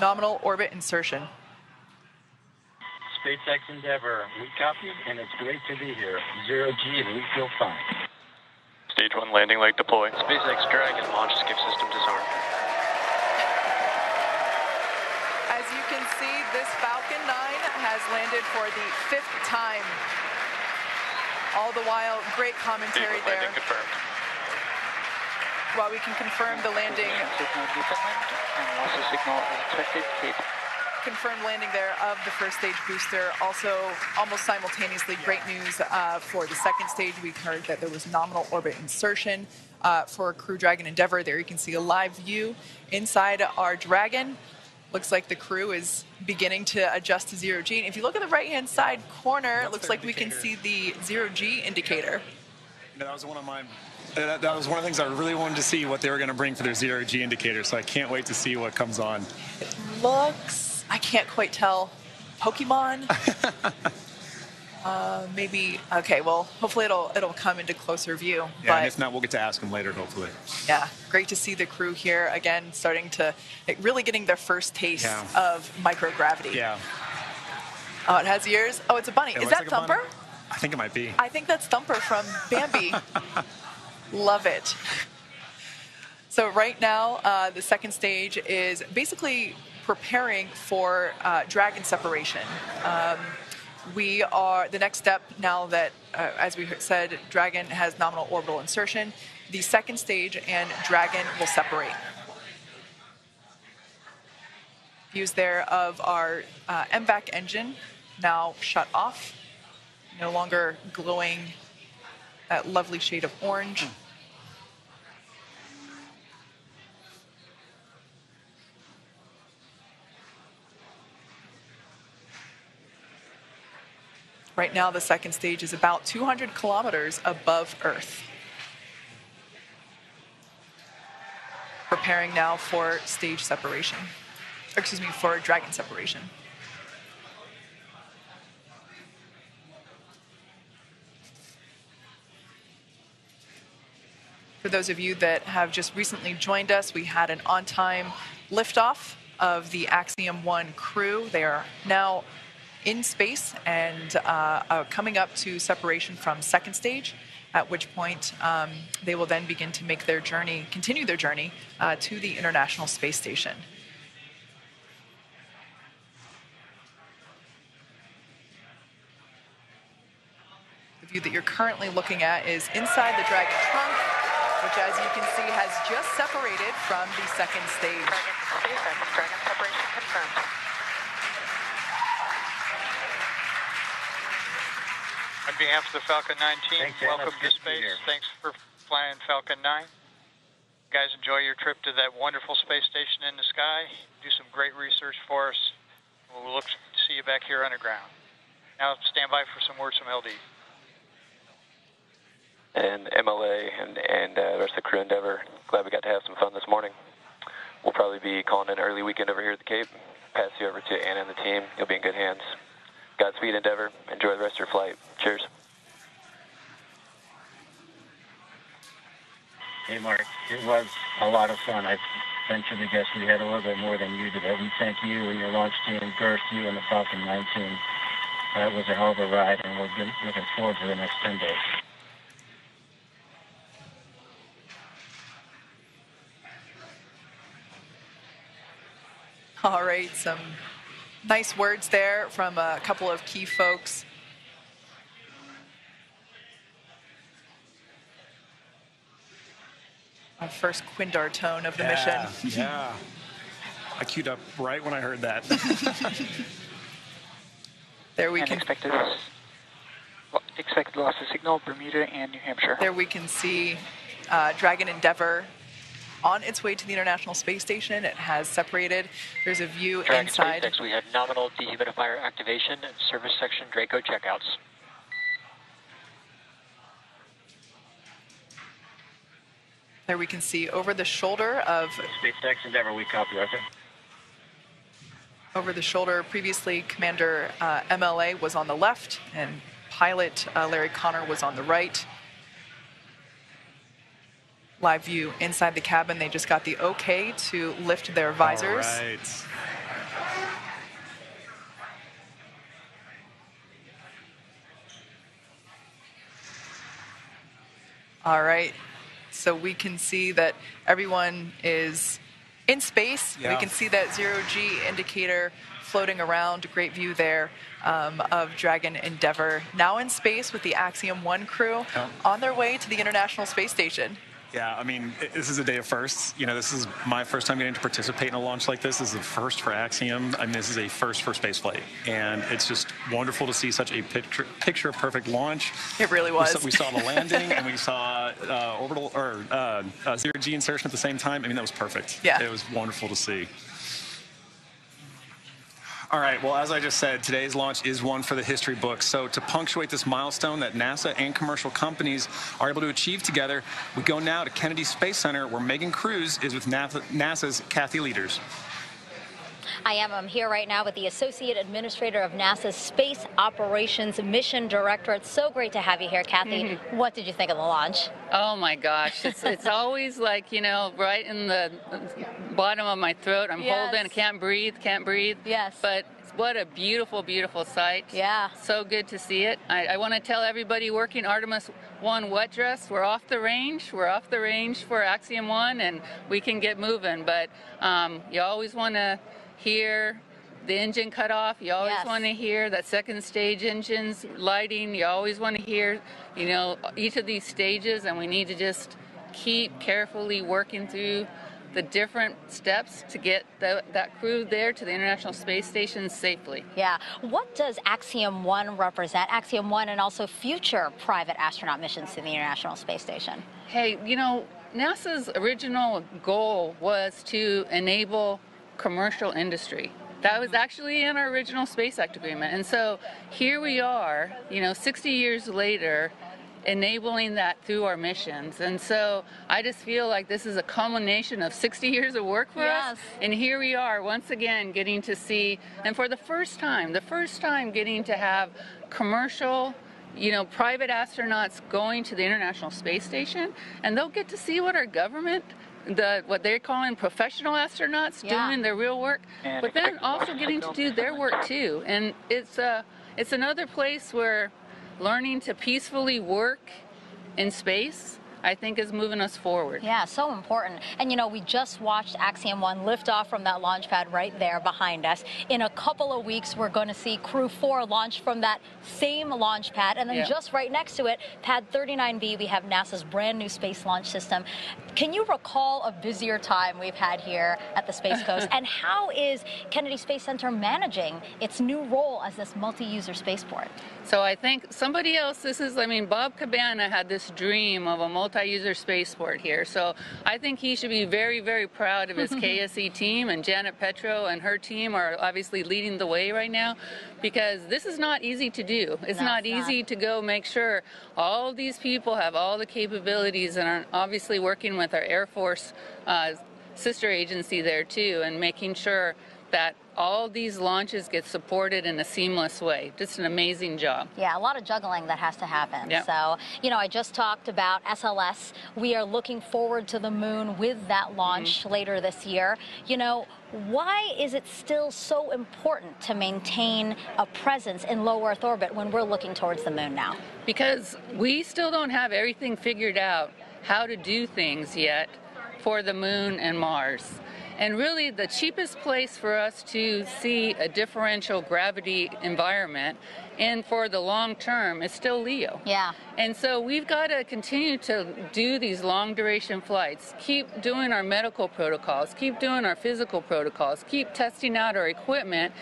nominal orbit insertion. SpaceX Endeavour, we copy, and it's great to be here. Zero G, and we feel fine. Stage one landing leg deploy. SpaceX Dragon launch escape system disarmed. As you can see, this Falcon 9 has landed for the fifth time. All the while, great commentary Stage one there. landing confirmed. While we can confirm the landing, Signal Newfoundland and loss of signal is expected. Confirmed landing there of the first stage booster. Also, almost simultaneously, great news uh, for the second stage. We heard that there was nominal orbit insertion uh, for Crew Dragon Endeavour. There you can see a live view inside our Dragon. Looks like the crew is beginning to adjust to zero G. And if you look at the right-hand side corner, it looks like we can see the zero G indicator. You know, that was one of my. That, that was one of the things I really wanted to see what they were going to bring for their zero G indicator. So I can't wait to see what comes on. It looks, I can't quite tell, Pokemon. uh, maybe okay. Well, hopefully it'll it'll come into closer view. Yeah, but and if not, we'll get to ask them later, hopefully. Yeah, great to see the crew here again, starting to like, really getting their first taste Yeah. of microgravity. Yeah, Oh, it has ears. Oh, it's a bunny. It Is that like. Thumper? I think it might be. I think that's Thumper from Bambi. Love it. So right now, uh, the second stage is basically preparing for uh, dragon separation. Um, we are the next step now that, uh, as we said, dragon has nominal orbital insertion. The second stage and dragon will separate. Views there of our uh, MVAC engine now shut off, no longer glowing that lovely shade of orange. Right now, the second stage is about 200 kilometers above Earth. Preparing now for stage separation. Excuse me, for dragon separation. For those of you that have just recently joined us, we had an on time liftoff of the Axiom 1 crew. They are now in space and uh, coming up to separation from second stage, at which point um, they will then begin to make their journey, continue their journey uh, to the International Space Station. The view that you're currently looking at is inside the Dragon trunk, which as you can see has just separated from the second stage. SpaceX Dragon separation confirmed. On behalf of the Falcon 9 team, Thanks, welcome It's to good to space. Thanks for flying Falcon 9. guys enjoy your trip to that wonderful space station in the sky. Do some great research for us. We'll look to see you back here underground. Now stand by for some words from LD. And MLA and, and uh, the rest of the crew Endeavour, glad we got to have some fun this morning. We'll probably be calling an early weekend over here at the Cape. Pass you over to Anna and the team. You'll be in good hands. Godspeed, Endeavour. Enjoy the rest of your flight. Cheers. Hey, Mark, it was a lot of fun. I venture to guess we had a little bit more than you did. We thank you and your launch team, Girth, you and the Falcon 9 team. That was a hell of a ride, and we're looking forward to the next 10 days. All right, some nice words there from a couple of key folks. Our first Quindar tone of the yeah, mission. Yeah. I queued up right when I heard that. there we and can expected, expected loss of signal, Bermuda and New Hampshire. there we can see uh, Dragon Endeavour on its way to the International Space Station. It has separated. There's a view Dragon inside. SpaceX, we had nominal dehumidifier activation and service section Draco checkouts. There we can see over the shoulder of SpaceX Endeavour, we copy, Roger. over the shoulder. Previously, Commander uh, MLA was on the left, and pilot uh, Larry Connor was on the right. Live view inside the cabin. They just got the okay to lift their visors. All right. All right. So we can see that everyone is in space. Yeah. We can see that zero G indicator floating around. Great view there um, of Dragon Endeavour. Now in space with the Axiom 1 crew Yeah. on their way to the International Space Station. Yeah, I mean, this is a day of firsts. You know, this is my first time getting to participate in a launch like this. This is the first for Axiom. I mean, this is a first for spaceflight. And it's just wonderful to see such a picture, picture perfect launch. It really We was. saw, we saw the landing and we saw uh, orbital or uh, uh, zero G insertion at the same time. I mean, that was perfect. Yeah. It was wonderful to see. All right, well, as I just said, today's launch is one for the history books. So to punctuate this milestone that NASA and commercial companies are able to achieve together, we go now to Kennedy Space Center where Megan Cruz is with NASA's Kathy Lueders. I am. I'm here right now with the Associate Administrator of NASA's Space Operations Mission Director. It's so great to have you here, Kathy. Mhm. What did you think of the launch? Oh my gosh, it's, it's always like, you know, right in the bottom of my throat. I'm Yes. holding, can't breathe, can't breathe. Yes. But what a beautiful, beautiful sight. Yeah. So good to see it. I, I want to tell everybody working Artemis 1 wet dress, we're off the range. We're off the range for Axiom 1 and we can get moving. But um, you always want to hear the engine cut off. You always Yes. want to hear that second stage engines lighting. You always want to hear, you know, each of these stages, and we need to just keep carefully working through the different steps to get the, that crew there to the International Space Station safely. Yeah. What does Axiom 1 represent? Axiom 1 and also future private astronaut missions to the International Space Station. Hey, you know, NASA's original goal was to enable commercial industry. That was actually in our original Space Act agreement. And so here we are, you know, 60 years later, enabling that through our missions. And so I just feel like this is a culmination of 60 years of work for us. And here we are once again getting to see, and for the first time, the first time getting to have commercial you know, private astronauts going to the International Space Station, and they'll get to see what our government, the what they're calling professional astronauts, Yeah. doing their real work, And but then also getting to do their work too. And it's uh, it's another place where learning to peacefully work in space, I think, is moving us forward. Yeah, so important. And you know, we just watched Axiom 1 lift off from that launch pad right there behind us. In a couple of weeks, we're going to see Crew 4 launch from that same launch pad. And then Yeah. just right next to it, Pad 39B, we have NASA's brand new space launch system. Can you recall a busier time we've had here at the Space Coast? and how is Kennedy Space Center managing its new role as this multi-user spaceport? So I think somebody else, this is, I mean, Bob Cabana had this dream of a multi-user spaceport here. So I think he should be very, very proud of his KSC team, and Janet Petro and her team are obviously leading the way right now because this is not easy to do. It's No, not it's not. easy to go make sure all these people have all the capabilities and are obviously working with our Air Force uh, sister agency there too and making sure that all these launches get supported in a seamless way. Just an amazing job. Yeah, a lot of juggling that has to happen. Yep. So, you know, I just talked about SLS. We are looking forward to the moon with that launch Mm-hmm. later this year. You know, why is it still so important to maintain a presence in low Earth orbit when we're looking towards the moon now? Because we still don't have everything figured out how to do things yet for the moon and Mars. And really, the cheapest place for us to see a differential gravity environment and for the long term is still LEO. Yeah. And so we've got to continue to do these long duration flights, keep doing our medical protocols, keep doing our physical protocols, keep testing out our equipment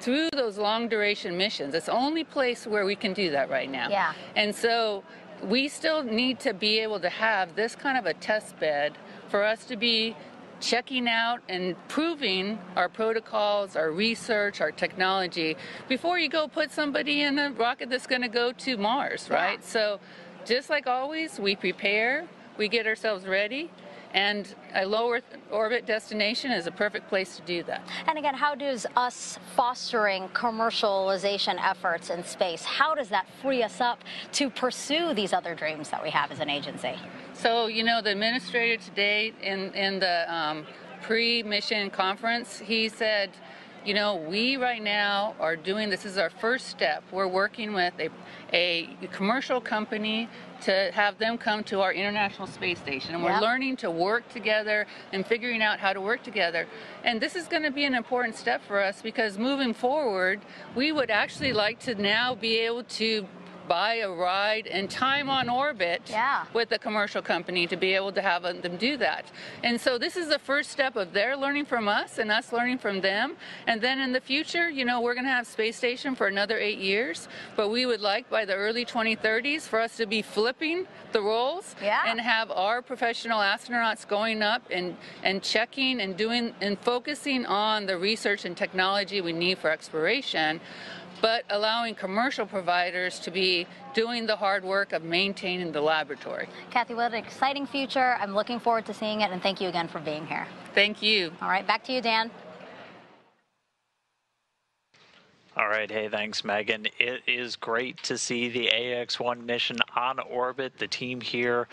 through those long duration missions. It's the only place where we can do that right now. Yeah. And so we still need to be able to have this kind of a test bed for us to be checking out and proving our protocols, our research, our technology before you go put somebody in a rocket that's going to go to Mars, right? So just like always, we prepare, we get ourselves ready, and a low Earth orbit destination is a perfect place to do that. And again, how does us fostering commercialization efforts in space, how does that free us up to pursue these other dreams that we have as an agency? So, you know, the administrator today in, in the um, pre mission conference, he said, you know, we right now are doing this is our first step. We're working with a, a commercial company to have them come to our International Space Station. And we're Yep. learning to work together and figuring out how to work together. And this is going to be an important step for us because moving forward, we would actually like to now be able to buy a ride and time on orbit Yeah. with a commercial company to be able to have them do that. And so this is the first step of their learning from us and us learning from them. And then in the future, you know, we're going to have space station for another eight years, but we would like by the early 2030s for us to be flipping the roles Yeah. and have our professional astronauts going up and, and checking and doing and focusing on the research and technology we need for exploration but allowing commercial providers to be doing the hard work of maintaining the laboratory. Kathy, what an exciting future. I'm looking forward to seeing it, and thank you again for being here. Thank you. All right, back to you, Dan. All right. Hey, thanks, Megan. It is great to see the AX-1 mission on orbit. The team here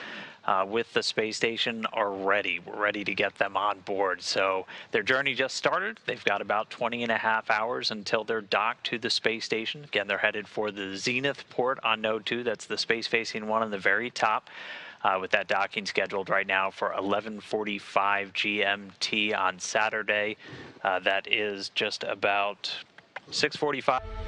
uh, with the space station are ready. We're ready to get them on board. So their journey just started. They've got about 20 and a half hours until they're docked to the space station. Again, they're headed for the Zenith port on Node 2. That's the space-facing one on the very top. Uh, with that docking scheduled right now for 11:45 GMT on Saturday. Uh, that is just about 6:45.